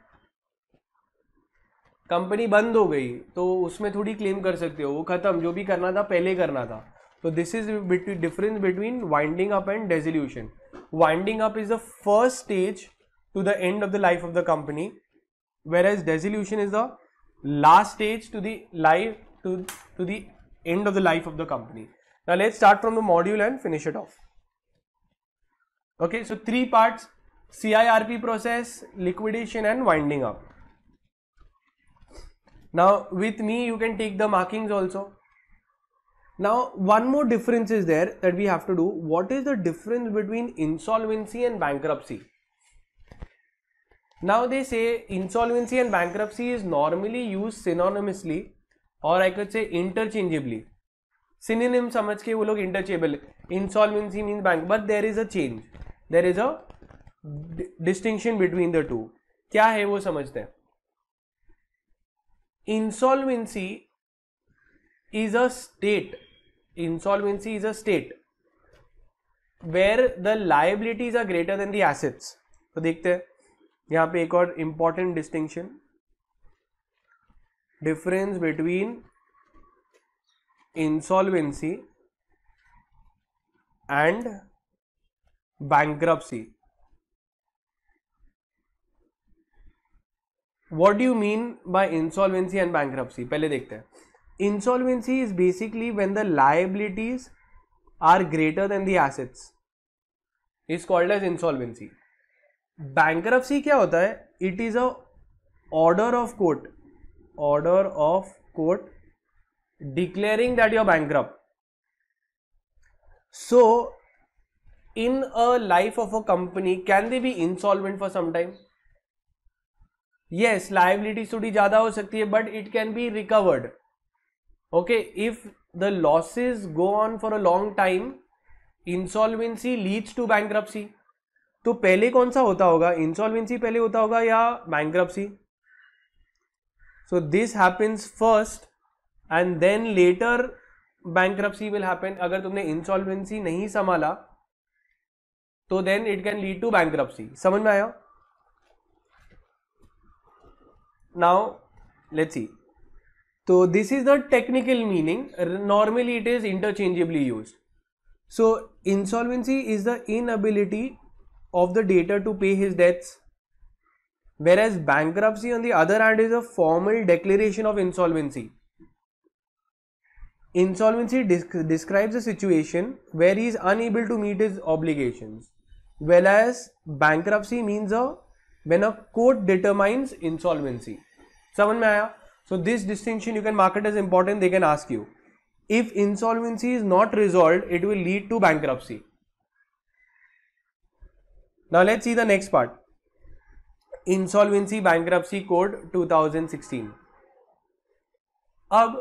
S1: company बंद हो गई तो उसमें थोड़ी claim कर सकते हो वो खत्म जो भी करना था पहले करना था तो this is difference between winding up and dissolution winding up is the first stage to the end of the life of the company whereas dissolution is the last stage to the life to to the end of the life of the company let start from the module and finish it off okay so three part C I R P process liquidation and winding up now with me you can take the markings also now one more difference is there that we have to do what is the difference between insolvency and bankruptcy now they say insolvency and bankruptcy is normally used synonymously or i could say interchangeably synonym samajh ke wo log interchangeable insolvency means bank but there is a change there is a distinction between the two kya hai wo samajhte hain insolvency is a state insolvency is a state where the liabilities are greater than the assets तो देखते हैं यहाँ पे एक और important distinction difference between insolvency and bankruptcy what do you mean by insolvency and bankruptcy pehle dekhte hain insolvency is basically when the liabilities are greater than the assets It's called as insolvency bankruptcy kya hota it is a order of court order of court declaring that you are bankrupt so in a life of a company can they be insolvent for some time yes liability थोड़ी ज्यादा हो सकती है but it can be recovered okay if the losses go on for a long time insolvency leads to bank तो पहले कौन सा होता होगा इंसॉल्वेंसी पहले होता होगा या bankruptcy so this happens first and then later bankruptcy will happen अगर तुमने इंसॉल्वेंसी नहीं संभाला तो then it can lead to bankruptcy समझ में आया Now let's see. So this is the technical meaning. Normally it is interchangeably used. So insolvency is the inability of the debtor to pay his debts. Whereas bankruptcy on the other hand is a formal declaration of insolvency. Insolvency describes a situation where he is unable to meet his obligations. Whereas bankruptcy means a when a court determines insolvency समझ में आया so this distinction you can mark it is important they can ask you if insolvency is not resolve it will lead to bank C let see the next part insolvency bank code 2016 अब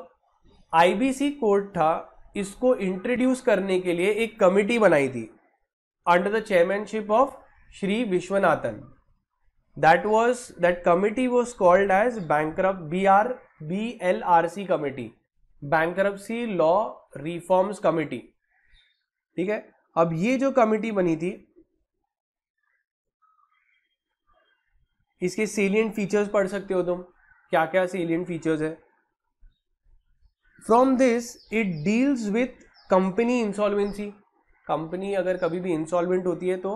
S1: IBC code था इसको introduce करने के लिए एक committee बनाई थी under the chairmanship of Shri Viswanathan that was that committee was called as bankrupt BR BLRC committee bankruptcy law reforms committee ठीक है अब ये जो कमिटी बनी थी इसके सेलियंट फीचर्स पढ़ सकते हो तुम क्या क्या सेलियंट फीचर्स है from this it deals with company insolvency company अगर कभी भी इंसॉल्वेंट होती है तो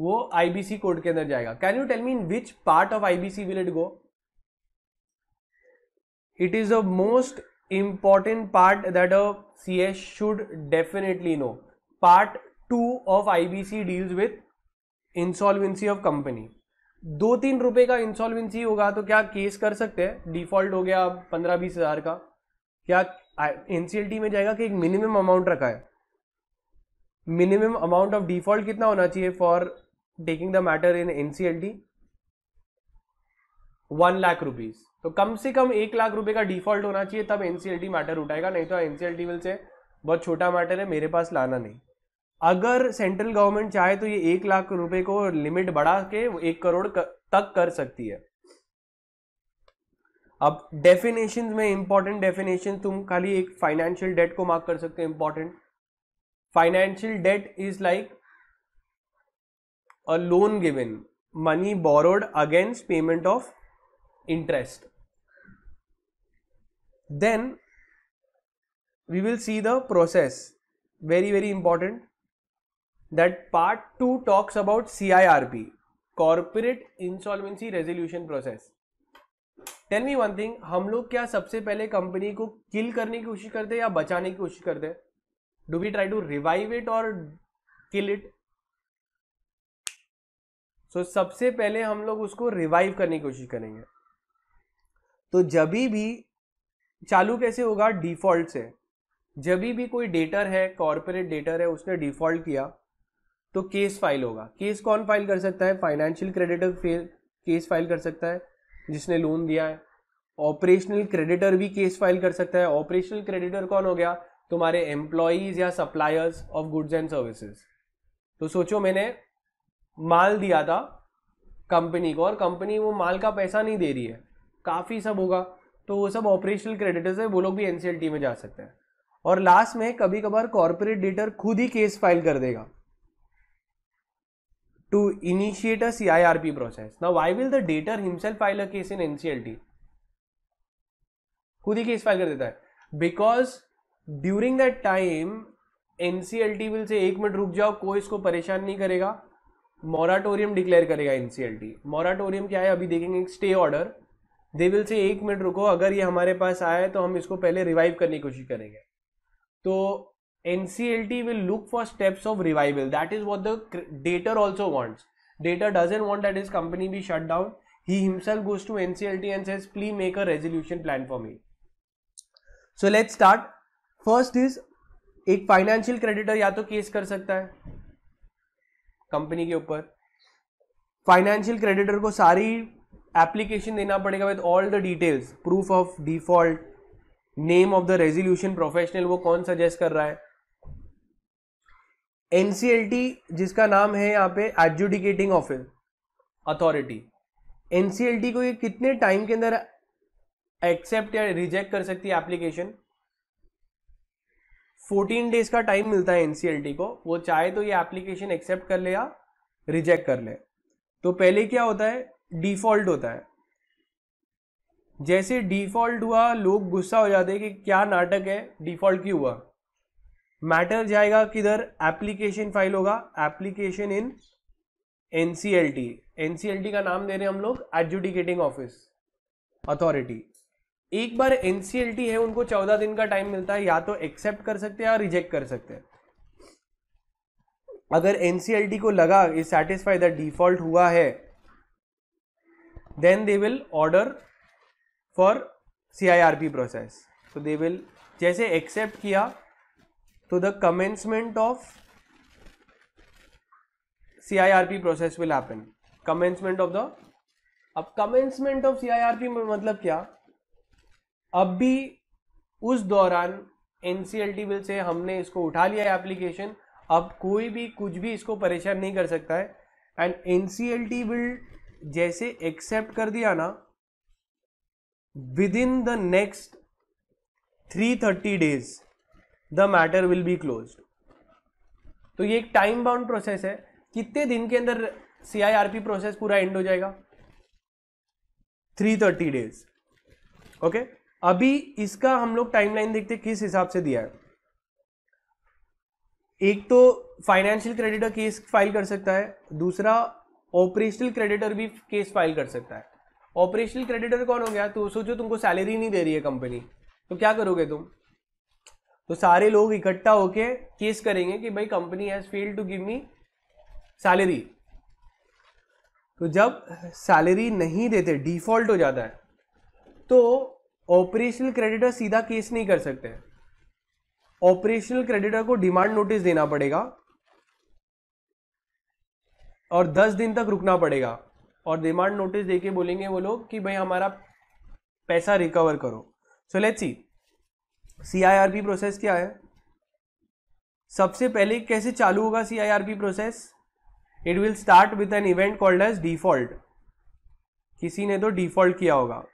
S1: वो आईबीसी कोड के अंदर जाएगा can you tell me in which part of IBC will it go it is the most important part that C S should definitely know part two of IBC deals with insolvency of company दो तीन रुपए का insolvency होगा तो क्या case कर सकते हैं डिफॉल्ट हो गया पंद्रह बीस हजार का क्या एनसीएलटी में जाएगा कि एक मिनिमम अमाउंट रखा है मिनिमम अमाउंट ऑफ डिफॉल्ट कितना होना चाहिए for taking the matter in NCLT one lakh rupees तो कम से कम एक लाख रुपए का डिफॉल्ट होना चाहिए तब एनसीएलटी मैटर उठाएगा नहीं तो एनसीएलटी विल से बहुत छोटा मैटर है मेरे पास लाना नहीं अगर सेंट्रल गवर्नमेंट चाहे तो ये एक लाख रुपए को लिमिट बढ़ा के एक करोड़ कर, तक कर सकती है अब डेफिनेशन में इंपॉर्टेंट डेफिनेशन तुम खाली एक फाइनेंशियल डेट को मार्क कर सकते हो important financial debt is like a loan given money borrowed against payment of interest then we will see the process very very important that part two talks about C I R P corporate insolvency resolution process tell me one thing हम लोग क्या सबसे पहले company को kill करने की कोशिश करते हैं या बचाने की कोशिश करते हैं do we try to revive it और किल इट सो so, सबसे पहले हम लोग उसको रिवाइव करने की कोशिश करेंगे तो जब भी चालू कैसे होगा डिफॉल्ट से जब भी कोई डेटर है कॉरपोरेट डेटर है उसने डिफॉल्ट किया तो केस फाइल होगा केस कौन फाइल कर सकता है financial creditor fail case file कर सकता है जिसने लोन दिया है ऑपरेशनल क्रेडिटर भी केस फाइल कर सकता है ऑपरेशनल क्रेडिटर कौन हो गया तुम्हारे एम्प्लॉयज या suppliers of goods and services तो सोचो मैंने माल दिया था कंपनी को और कंपनी वो माल का पैसा नहीं दे रही है काफ़ी सब होगा तो वो सब ऑपरेशनल क्रेडिटर्स है वो लोग भी एनसीएलटी में जा सकते हैं और लास्ट में कभी कभार कॉरपोरेट डेटर खुद ही केस फाइल कर देगा C I R P process now why will the debtor himself file a case in NCLT खुद ही केस फाइल कर देता है because during that time NCLT will say एक मिनट रुक जाओ कोई इसको परेशान नहीं करेगा मॉराटोरियम डिक्लेयर करेगा एनसीएलटी मॉराटोरियम क्या है अभी देखेंगे stay order they will say एक मिनट रुको अगर ये हमारे पास आए तो हम इसको पहले रिवाइव करने की कोशिश करेंगे तो NCLT will look for steps of revival that is what the debtor also wants debtor doesn't want that is company be shut down he himself goes to NCLT and says please make a resolution plan for me so let start first is एक financial creditor या तो case कर सकता है company के ऊपर financial creditor को सारी एप्लीकेशन देना पड़ेगा with all the details proof of default name of the resolution professional वो कौन सजेस्ट कर रहा है एनसीएलटी जिसका नाम है यहाँ पे एडजुडिकेटिंग ऑफिस अथॉरिटी एनसीएलटी को ये कितने टाइम के अंदर एक्सेप्ट या रिजेक्ट कर सकती है एप्लीकेशन 14 डेज का टाइम मिलता है एनसीएलटी को वो चाहे तो ये एप्लीकेशन एक्सेप्ट कर ले या रिजेक्ट कर ले तो पहले क्या होता है डिफॉल्ट होता है जैसे डिफॉल्ट हुआ लोग गुस्सा हो जाते हैं कि क्या नाटक है डिफॉल्ट क्यों हुआ मैटर जाएगा किधर एप्लीकेशन फाइल होगा एप्लीकेशन इन एनसीएलटी एनसीएलटी का नाम दे रहे हैं हम लोग एडजुडिकेटिंग ऑफिस अथॉरिटी एक बार एनसीएलटी है उनको चौदह दिन का टाइम मिलता है या तो एक्सेप्ट कर सकते हैं या रिजेक्ट कर सकते हैं अगर एनसीएलटी को लगा इज सेटिस्फाई द डिफॉल्ट हुआ है then they will order for CIRP process तो दे विल जैसे एक्सेप्ट किया तो the commencement of CIRP process will happen commencement of the अब कमेंसमेंट ऑफ सीआईआरपी मतलब क्या अब भी उस दौरान एन बिल से हमने इसको उठा लिया है एप्लीकेशन अब कोई भी कुछ भी इसको परेशान नहीं कर सकता है एंड एन सी बिल जैसे एक्सेप्ट कर दिया ना with in the next three thirty days the matter will be close तो ये एक टाइम बाउंड प्रोसेस है कितने दिन के अंदर C I R P process पूरा एंड हो जाएगा थ्री थर्टी डेज ओके अभी इसका हम लोग टाइमलाइन देखते किस हिसाब से दिया है एक तो फाइनेंशियल क्रेडिटर केस फाइल कर सकता है दूसरा ऑपरेशनल क्रेडिटर भी केस फाइल कर सकता है ऑपरेशनल क्रेडिटर कौन हो गया तो सोचो तुमको सैलरी नहीं दे रही है कंपनी तो क्या करोगे तुम तो सारे लोग इकट्ठा होके केस करेंगे कि भाई company has fail to give me salary तो जब सैलरी नहीं देते डिफॉल्ट हो जाता है तो ऑपरेशनल क्रेडिटर सीधा केस नहीं कर सकते ऑपरेशनल क्रेडिटर को डिमांड नोटिस देना पड़ेगा और दस दिन तक रुकना पड़ेगा और डिमांड नोटिस देके बोलेंगे वो लोग कि भाई हमारा पैसा रिकवर करो so let's see CIRP process क्या है सबसे पहले कैसे चालू होगा CIRP process it will start with an event called as default किसी ने तो डिफॉल्ट किया होगा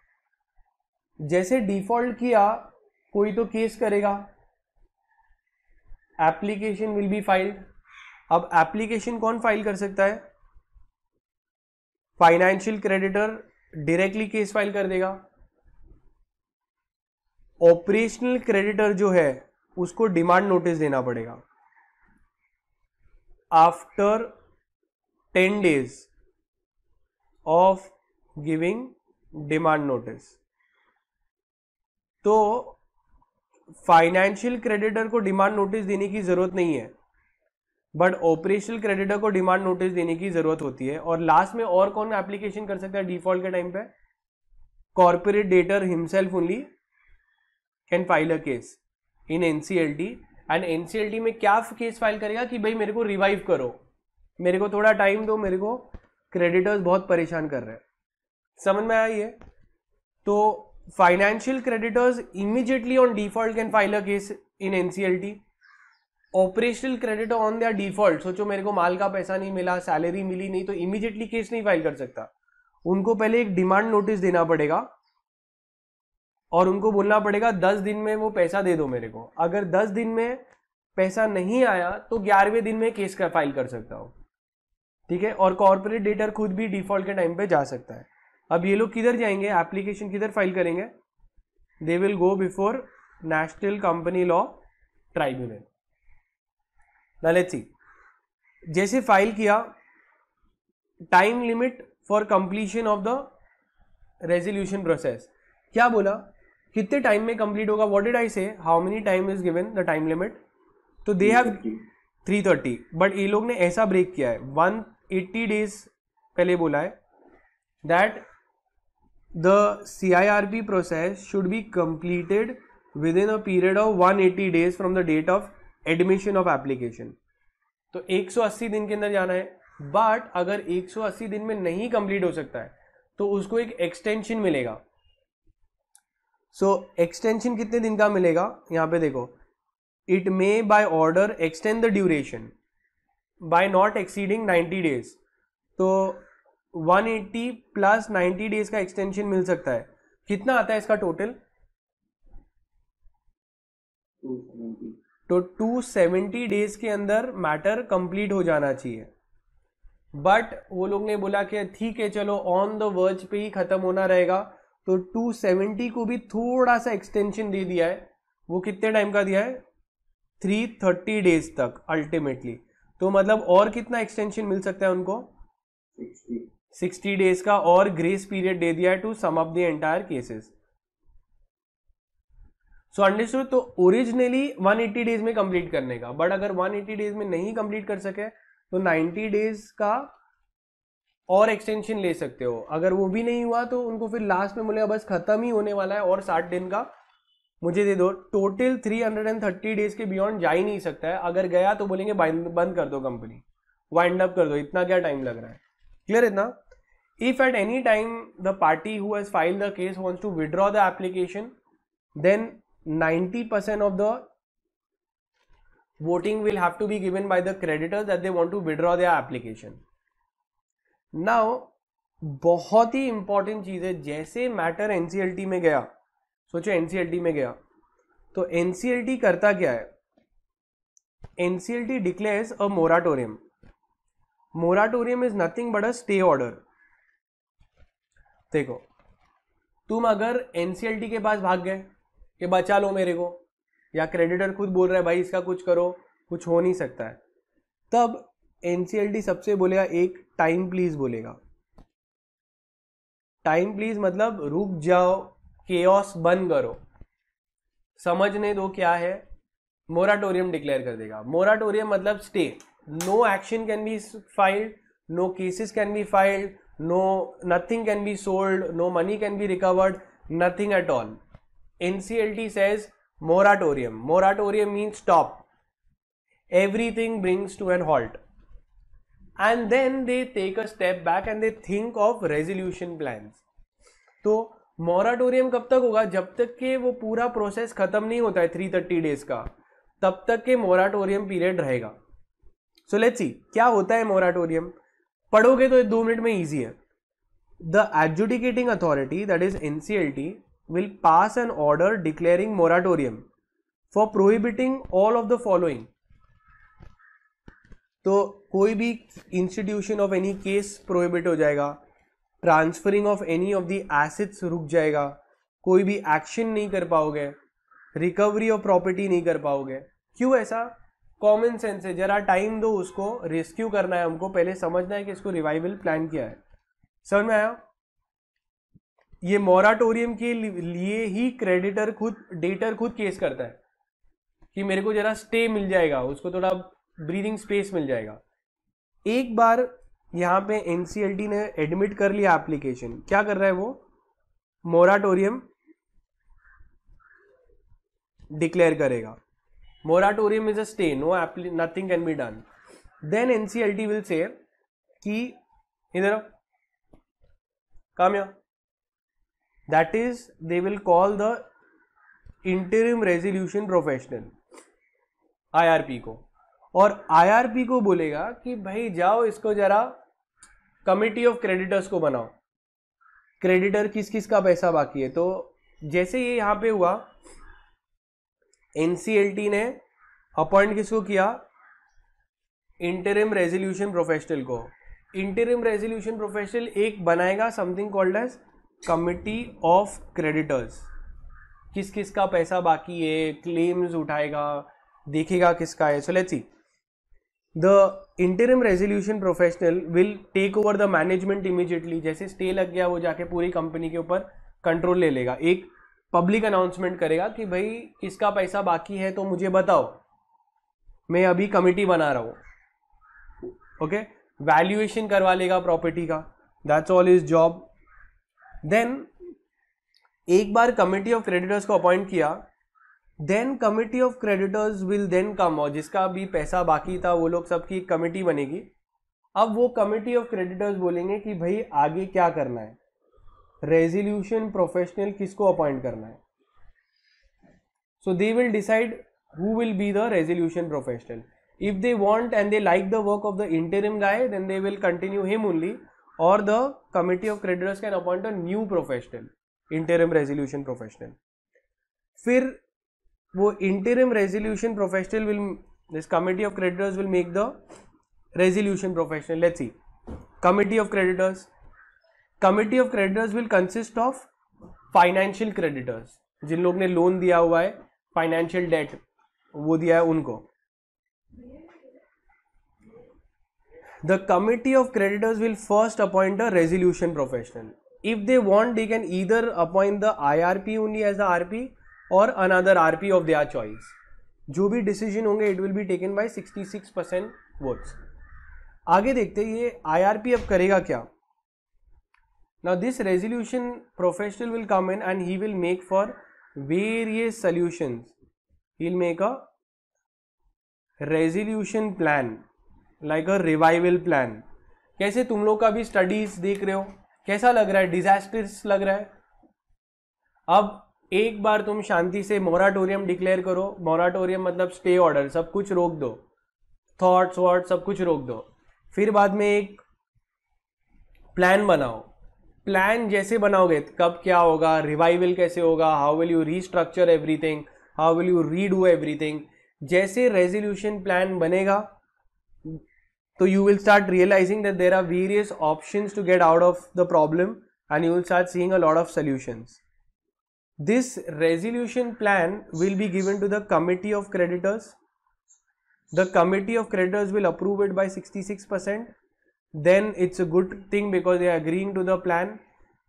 S1: जैसे डिफॉल्ट किया कोई तो केस करेगा एप्लीकेशन विल बी फाइल्ड अब एप्लीकेशन कौन फाइल कर सकता है financial creditor directly case file कर देगा ऑपरेशनल क्रेडिटर जो है उसको डिमांड नोटिस देना पड़ेगा after ten days of giving demand notice तो फाइनेंशियल क्रेडिटर को डिमांड नोटिस देने की ज़रूरत नहीं है बट ऑपरेशनल क्रेडिटर को डिमांड नोटिस देने की ज़रूरत होती है और लास्ट में और कौन एप्लीकेशन कर सकता है डिफॉल्ट के टाइम पे corporate debtor himself only can file a case in NCLT and NCLT में क्या केस फाइल करेगा कि भाई मेरे को रिवाइव करो मेरे को थोड़ा टाइम दो मेरे को क्रेडिटर्स बहुत परेशान कर रहे हैं समझ में आया ये तो financial creditors immediately on default can file a case in NCLT operational credit on their default सोचो मेरे को माल का पैसा नहीं मिला सैलरी मिली नहीं तो इमीजिएटली केस नहीं फाइल कर सकता उनको पहले एक डिमांड नोटिस देना पड़ेगा और उनको बोलना पड़ेगा दस दिन में वो पैसा दे दो मेरे को अगर दस दिन में पैसा नहीं आया तो ग्यारहवें दिन में केस का फाइल कर सकता हूँ ठीक है और कॉर्पोरेट डेटर खुद भी डिफॉल्ट के टाइम पे जा सकता है अब ये लोग किधर जाएंगे एप्लीकेशन किधर फाइल करेंगे they will go before national company law tribunal नलेट जैसे फाइल किया time limit for completion of the resolution process क्या बोला कितने टाइम में कंप्लीट होगा what did I say how many time is given the time limit तो they have three thirty but ये लोग ने ऐसा ब्रेक किया है वन एट्टी डेज पहले बोला है that the CIRP process should be completed within a period of 180 days from the date of admission of application. तो 180 दिन के अंदर जाना है बट अगर 180 दिन में नहीं कंप्लीट हो सकता है तो उसको एक एक्सटेंशन मिलेगा सो so, एक्सटेंशन कितने दिन का मिलेगा यहाँ पे देखो it may by order extend the duration by not exceeding 90 days तो 180 प्लस 90 डेज का एक्सटेंशन मिल सकता है कितना आता है इसका टोटल तो 270 डेज के अंदर मैटर कंप्लीट हो जाना चाहिए बट वो लोग ने बोला कि ठीक है चलो ऑन द वर्ज पे ही खत्म होना रहेगा तो 270 को भी थोड़ा सा एक्सटेंशन दे दिया है वो कितने टाइम का दिया है 330 डेज तक अल्टीमेटली तो मतलब और कितना एक्सटेंशन मिल सकता है उनको 60 60 डेज का और ग्रेस पीरियड दे दिया है to sum of the entire cases so understood तो ओरिजिनली 180 डेज में कंप्लीट करने का बट अगर 180 डेज में नहीं कंप्लीट कर सके तो 90 डेज का और एक्सटेंशन ले सकते हो अगर वो भी नहीं हुआ तो उनको फिर लास्ट में बोले बस खत्म ही होने वाला है और साठ दिन का मुझे दे दो टोटल 330 डेज के बियॉन्ड जा ही नहीं सकता है अगर गया तो बोलेंगे बंद कर दो कंपनी वाइंड अप कर दो इतना क्या टाइम लग रहा है clear enough if at any time the party who has filed the case wants to withdraw the application then 90% of the voting will have to be given by the creditors that they want to withdraw their application now बहुत ही important चीज़ है जैसे matter एन में गया सोचो N में गया तो एन करता क्या है N C declares a moratorium moratorium is nothing but a stay order देखो तुम अगर एनसीएलटी के पास भाग गए कि बचा लो मेरे को या क्रेडिटर खुद बोल रहा है भाई इसका कुछ करो कुछ हो नहीं सकता है तब एनसीएलटी सबसे बोलेगा एक टाइम प्लीज बोलेगा टाइम प्लीज मतलब रुक जाओ के बंद करो समझने दो क्या है मोराटोरियम डिक्लेयर कर देगा मोराटोरियम मतलब stay no action can be filed no cases can be filed no nothing can be sold no money can be recovered nothing at all nclt says moratorium moratorium means stop everything brings to an halt and then they take a step back and they think of resolution plans तो moratorium कब तक होगा जब तक के वो पूरा process खत्म नहीं होता है थ्री थर्टी डेज का तब तक के मॉराटोरियम पीरियड रहेगा सो लेट्स सी क्या होता है मोराटोरियम पढ़ोगे तो दो मिनट में इजी है the adjudicating authority that is NCLT will pass an order declaring moratorium for prohibiting all of the following तो कोई भी institution of any case prohibit हो जाएगा transferring of any of the assets रुक जाएगा कोई भी एक्शन नहीं कर पाओगे रिकवरी ऑफ प्रॉपर्टी नहीं कर पाओगे क्यों ऐसा कॉमन सेंस है जरा टाइम दो उसको रेस्क्यू करना है हमको पहले समझना है कि इसको रिवाइवल प्लान किया है समझ में आया ये मोराटोरियम के लिए ही क्रेडिटर खुद डेटर खुद केस करता है कि मेरे को जरा स्टे मिल जाएगा उसको थोड़ा ब्रीदिंग स्पेस मिल जाएगा एक बार यहां पे एनसीएलटी ने एडमिट कर लिया एप्लीकेशन क्या कर रहा है वो मोराटोरियम डिक्लेयर करेगा moratorium is a nothing can be done then done then nclt will will से इधर काम्या that is they will call the interim resolution professional IRP को और आईआरपी को बोलेगा कि भाई जाओ इसको जरा कमिटी ऑफ क्रेडिटर्स को बनाओ क्रेडिटर किस किस का पैसा बाकी है तो जैसे ये यहाँ पे हुआ एनसीएलटी ने अपॉइंट किसको किया इंटरिम रेजोल्यूशन प्रोफेशनल को इंटरिम रेजोल्यूशन प्रोफेशनल एक बनाएगा something called as committee of creditors किस किस का पैसा बाकी है क्लेम्स उठाएगा देखेगा किसका है so let's see the interim resolution professional will take over the management immediately जैसे स्टे लग गया वो जाके पूरी कंपनी के ऊपर कंट्रोल ले लेगा एक पब्लिक अनाउंसमेंट करेगा कि भाई किसका पैसा बाकी है तो मुझे बताओ मैं अभी कमिटी बना रहा हूँ ओके वैल्यूएशन करवा लेगा प्रॉपर्टी का that's all is job then एक बार कमिटी ऑफ क्रेडिटर्स को अपॉइंट किया then committee of creditors will then come और जिसका भी पैसा बाकी था वो लोग सबकी कमिटी कमेटी बनेगी अब वो कमिटी ऑफ क्रेडिटर्स बोलेंगे कि भाई आगे क्या करना है रेजोल्यूशन प्रोफेशनल किसको अपॉइंट करना है so they will decide who will be the resolution professional if they want and they like the work of the interim guy then they will continue him only और the committee of creditors can appoint a new professional interim resolution professional फिर वो interim resolution professional will this committee of creditors will make the resolution professional let's see committee of creditors committee of creditors will consist of financial creditors जिन लोग ने loan दिया हुआ है financial debt वो दिया है उनको the committee of creditors will first appoint a resolution professional if they can either appoint the I R P only as the R P और another R P of their choice जो भी decision होंगे it will be taken by sixty six percent votes आगे देखते ये आई R P अब करेगा क्या now this resolution professional will come in and he will make for various solutions he'll make a resolution plan like a revival plan कैसे तुम लोग का भी स्टडीज देख रहे हो कैसा लग रहा है डिजास्टर्स लग रहा है अब एक बार तुम शांति से मोराटोरियम डिक्लेयर करो मोराटोरियम मतलब स्टे ऑर्डर सब कुछ रोक दो थॉट्स वॉट सब कुछ रोक दो फिर बाद में एक प्लान बनाओ प्लान जैसे बनाओगे कब क्या होगा रिवाइवल कैसे होगा how will you restructure everything how will you redo everything जैसे रेजोल्यूशन प्लान बनेगा तो you will start realizing that there are various option to get out of the problem and you will start seeing a lot of solutions plan will be given to the committee of creditors the committee of creditors will approve it by sixty six percent then it's a good thing because they are agreeing to the plan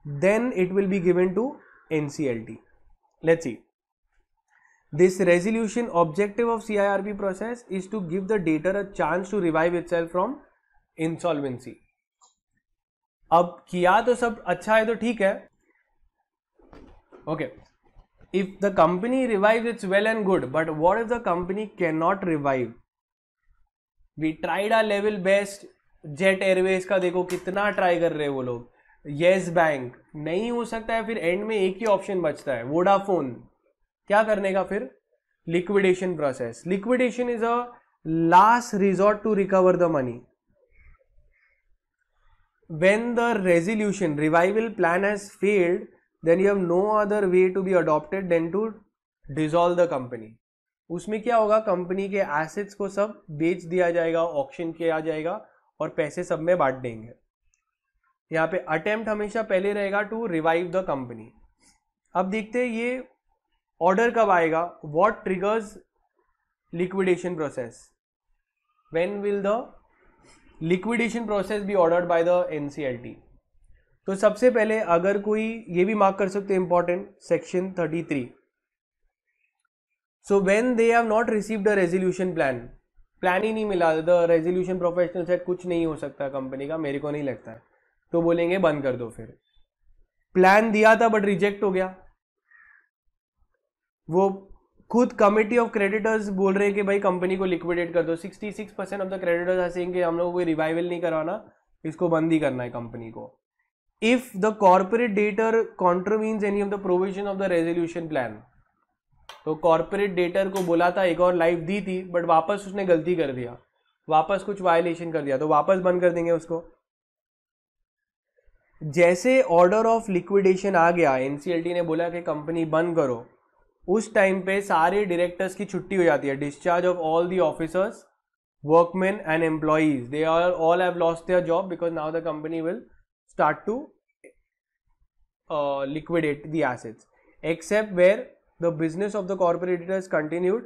S1: then it will be given to nclt let's see this resolution objective of CIRB process is to give the debtor a chance to revive itself from insolvency. अब किया तो सब अच्छा है तो ठीक है Okay. If the company revives, it's well and good. But what if the company cannot revive? We tried our level best. Jet Airways का देखो कितना ट्राई कर रहे हैं वो लोग येस बैंक नहीं हो सकता है फिर एंड में एक ही ऑप्शन बचता है वोडाफोन क्या करने का फिर liquidation process liquidation is a last resort to recover the money when the resolution revival plan has failed then you have no other way to be adopted then to dissolve the company उसमें क्या होगा company के assets को सब बेच दिया जाएगा auction किया जाएगा और पैसे सब में बांट देंगे यहाँ पे अटेम्प्ट हमेशा पहले रहेगा टू रिवाइव द कंपनी अब देखते हैं ये ऑर्डर कब आएगा what triggers liquidation process when will the liquidation process be ordered by the N तो सबसे पहले अगर कोई ये भी मार्क कर सकते हैं important section 33 so when they have not received a resolution plan plan ही नहीं मिला द रेजोल्यूशन प्रोफेशनल सेट कुछ नहीं हो सकता कंपनी का मेरे को नहीं लगता है तो बोलेंगे बंद कर दो फिर प्लान दिया था बट रिजेक्ट हो गया वो खुद कमिटी ऑफ क्रेडिटर्स बोल रहे हैं कि भाई कंपनी को लिक्विडेट कर दो 66 percent of the creditors are saying कि हम लोग कोई रिवाइवल नहीं करवाना इसको बंद ही करना है कंपनी को if the corporate debtor contravenes any of the provision of the resolution plan तो कॉरपोरेट डेटर को बोला था एक और लाइफ दी थी बट वापस उसने गलती कर दिया वापस कुछ वायलेशन कर दिया तो वापस बंद कर देंगे उसको जैसे ऑर्डर ऑफ लिक्विडेशन आ गया एनसीएलटी ने बोला कि कंपनी बंद करो उस टाइम पे सारे डायरेक्टर्स की छुट्टी हो जाती है discharge of all the officers workman and employees they are all have lost their job because now the company will start to liquidate the assets except where the business of the corporator is continued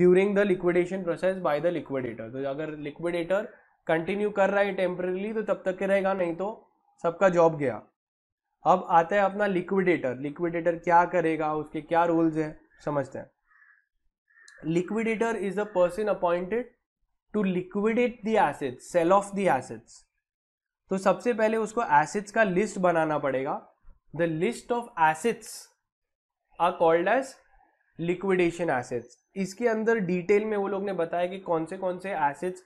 S1: during the liquidation process by the liquidator तो अगर liquidator continue कर रहा है temporarily तो तब तक के रहेगा नहीं तो सबका job गया अब आता है अपना liquidator liquidator क्या करेगा उसके क्या rules है समझते हैं liquidator is the person appointed to liquidate the assets sell off the assets तो सबसे पहले उसको assets का list बनाना पड़ेगा the list of assets are called as liquidation assets इसके अंदर डिटेल में वो लोग ने बताया कि कौन से कौन से एसेट्स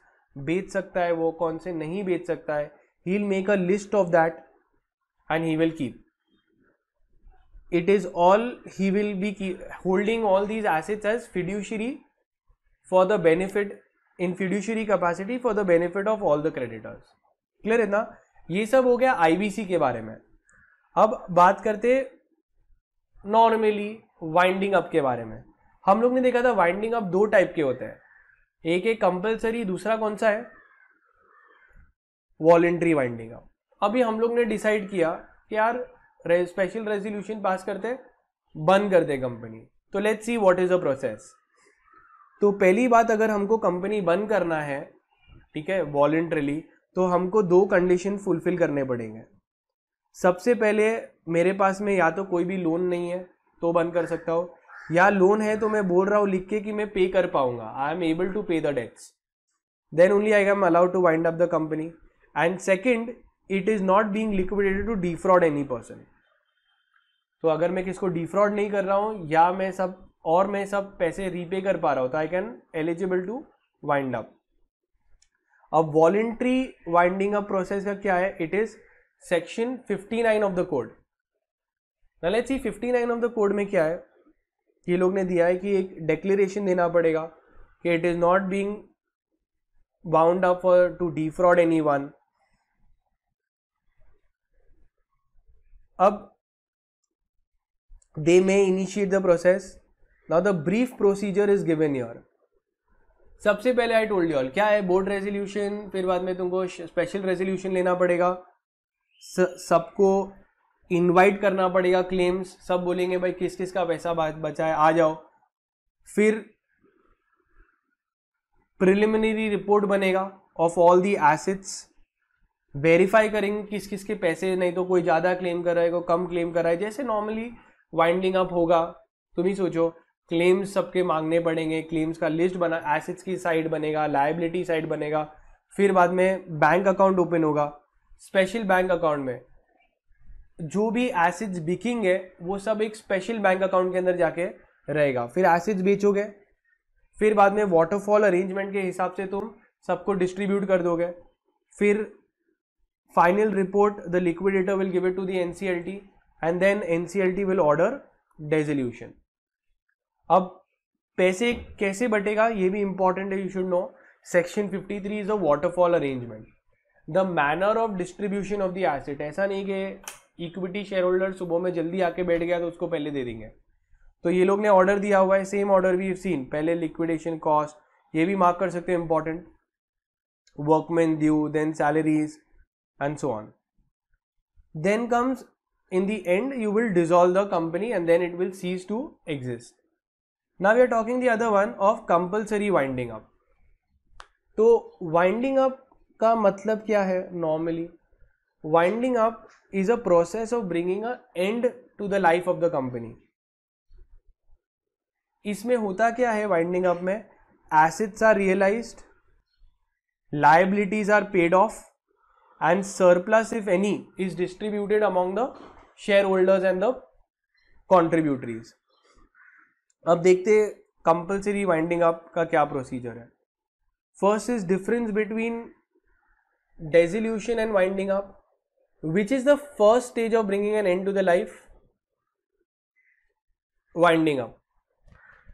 S1: बेच सकता है वो कौन से नहीं बेच सकता है he will make a list of that and he will keep it is all he will be holding all these assets as fiduciary for the benefit in fiduciary capacity for the benefit of all the creditors clear है ना ये सब हो गया IBC के बारे में अब बात करते नॉर्मली वाइंडिंग अप के बारे में हम लोग ने देखा था वाइंडिंग अप दो टाइप के होते हैं एक एक कंपल्सरी दूसरा कौन सा है वॉलेंट्री वाइंडिंग अप अभी हम लोग ने डिसाइड किया कि यार स्पेशल रेजोल्यूशन पास करते बंद करते कंपनी तो let's see what is a process तो पहली बात अगर हमको कंपनी बंद करना है ठीक है वॉलेंट्रली तो हमको दो कंडीशन फुलफिल करने पड़ेंगे सबसे पहले मेरे पास में या तो कोई भी लोन नहीं है तो बंद कर सकता हूँ या लोन है तो मैं बोल रहा हूँ लिख के कि मैं पे कर पाऊंगा I am able to pay the debts then only I am allowed to wind up the company and second it is not being liquidated to defraud any person तो अगर मैं किसको डिफ्रॉड नहीं कर रहा हूँ या मैं सब और मैं सब पैसे रीपे कर पा रहा हूँ तो I can eligible to wind up अब वॉलेंट्री वाइंडिंग अप प्रोसेस का क्या है it is section 59 of the code ना let see 59 of the code में क्या है ये लोग ने दिया है कि एक डिक्लेरेशन देना पड़ेगा कि it is not being bound up to defraud any one अब they may initiate the process now the brief procedure is given your सबसे पहले आई टोल्ड यू ऑल क्या है बोर्ड रेजोल्यूशन फिर बाद में तुमको स्पेशल रेजोल्यूशन लेना पड़ेगा सबको इनवाइट करना पड़ेगा क्लेम्स सब बोलेंगे भाई किस किस का पैसा बचा है आ जाओ फिर प्रिलिमिनरी रिपोर्ट बनेगा of all the assets verify करेंगे किस किस के पैसे नहीं तो कोई ज़्यादा क्लेम कर रहा है कोई कम क्लेम कर रहा है जैसे नॉर्मली वाइंडिंग अप होगा तुम ही सोचो क्लेम्स सबके मांगने पड़ेंगे क्लेम्स का लिस्ट बना एसेट्स की साइड बनेगा लाइबिलिटी साइड बनेगा फिर बाद में बैंक अकाउंट ओपन होगा स्पेशल बैंक अकाउंट में जो भी एसिड्स बिकेंगे वो सब एक स्पेशल बैंक अकाउंट के अंदर जाके रहेगा फिर एसिड्स बेचोगे फिर बाद में वाटरफॉल अरेंजमेंट के हिसाब से तुम सबको डिस्ट्रीब्यूट कर दोगे फिर final report the liquidator will give it to the NCLT and then NCLT will order dissolution अब पैसे कैसे बटेगा ये भी इंपॉर्टेंट है you should know section 53 three is a waterfall arrangement the manner of distribution of the asset ऐसा नहीं कि इक्विटी शेयर होल्डर सुबह में जल्दी आके बैठ गया तो उसको पहले दे देंगे तो ये लोग ने ऑर्डर दिया हुआ है सेम ऑर्डर वी सीन पहले लिक्विडेशन कॉस्ट ये भी मार्क कर सकते हो important workman due then salaries and so on then comes in the end you will dissolve the company and then it will cease to exist now we are talking the other one of compulsory winding up तो winding up का मतलब क्या है normally winding up is a process of bringing a end to the life of the company इसमें होता क्या है winding up में assets are realise liabilities are paid off and surplus if any is distributed among the share holders and the contributories अब देखते compulsory winding up का क्या procedure है first is difference between dissolution and winding up which is the first stage of bringing an end to the life winding up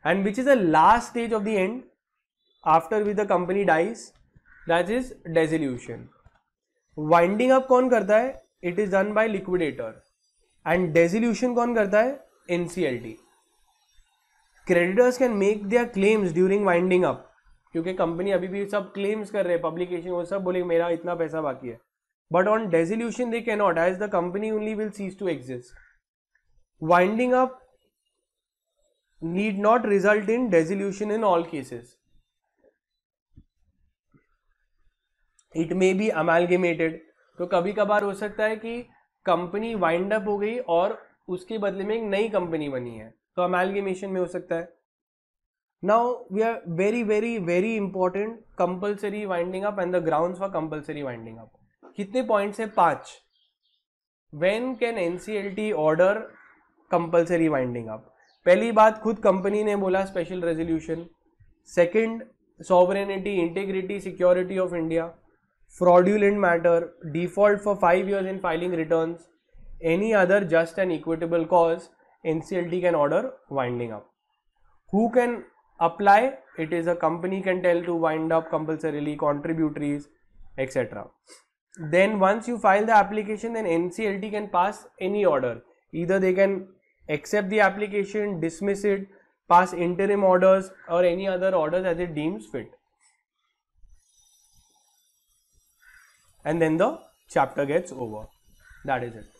S1: and which is the last stage of the end after which the company dies that is dissolution winding up कौन करता है it is done by liquidator and dissolution कौन करता है NCLT creditors can make their claims during winding up क्योंकि company अभी भी सब क्लेम्स कर रहे हैं पब्लिकेशन वो सब बोले मेरा इतना पैसा बाकी है but on dissolution they cannot as the company only will cease to exist winding up need not result in dissolution in all cases it may be amalgamated तो कभी कभार हो सकता है कि कंपनी वाइंड अप हो गई और उसके बदले में एक नई कंपनी बनी है तो अमेलगेमेशन में हो सकता है now we are very very very important compulsory winding up and the grounds for compulsory winding up कितने points है पांच when can nclt order compulsory winding up पहली बात खुद कंपनी ने बोला special resolution second sovereignty integrity security of India fraudulent matter, default for 5 years in filing returns, any other just and equitable cause, NCLT can order winding up. Who can apply it is a company can tell to wind up compulsorily contributories etc then once you file the application then nclt can pass any order either they can accept the application dismiss it pass interim orders or any other orders as it deems fit and then the chapter gets over that is it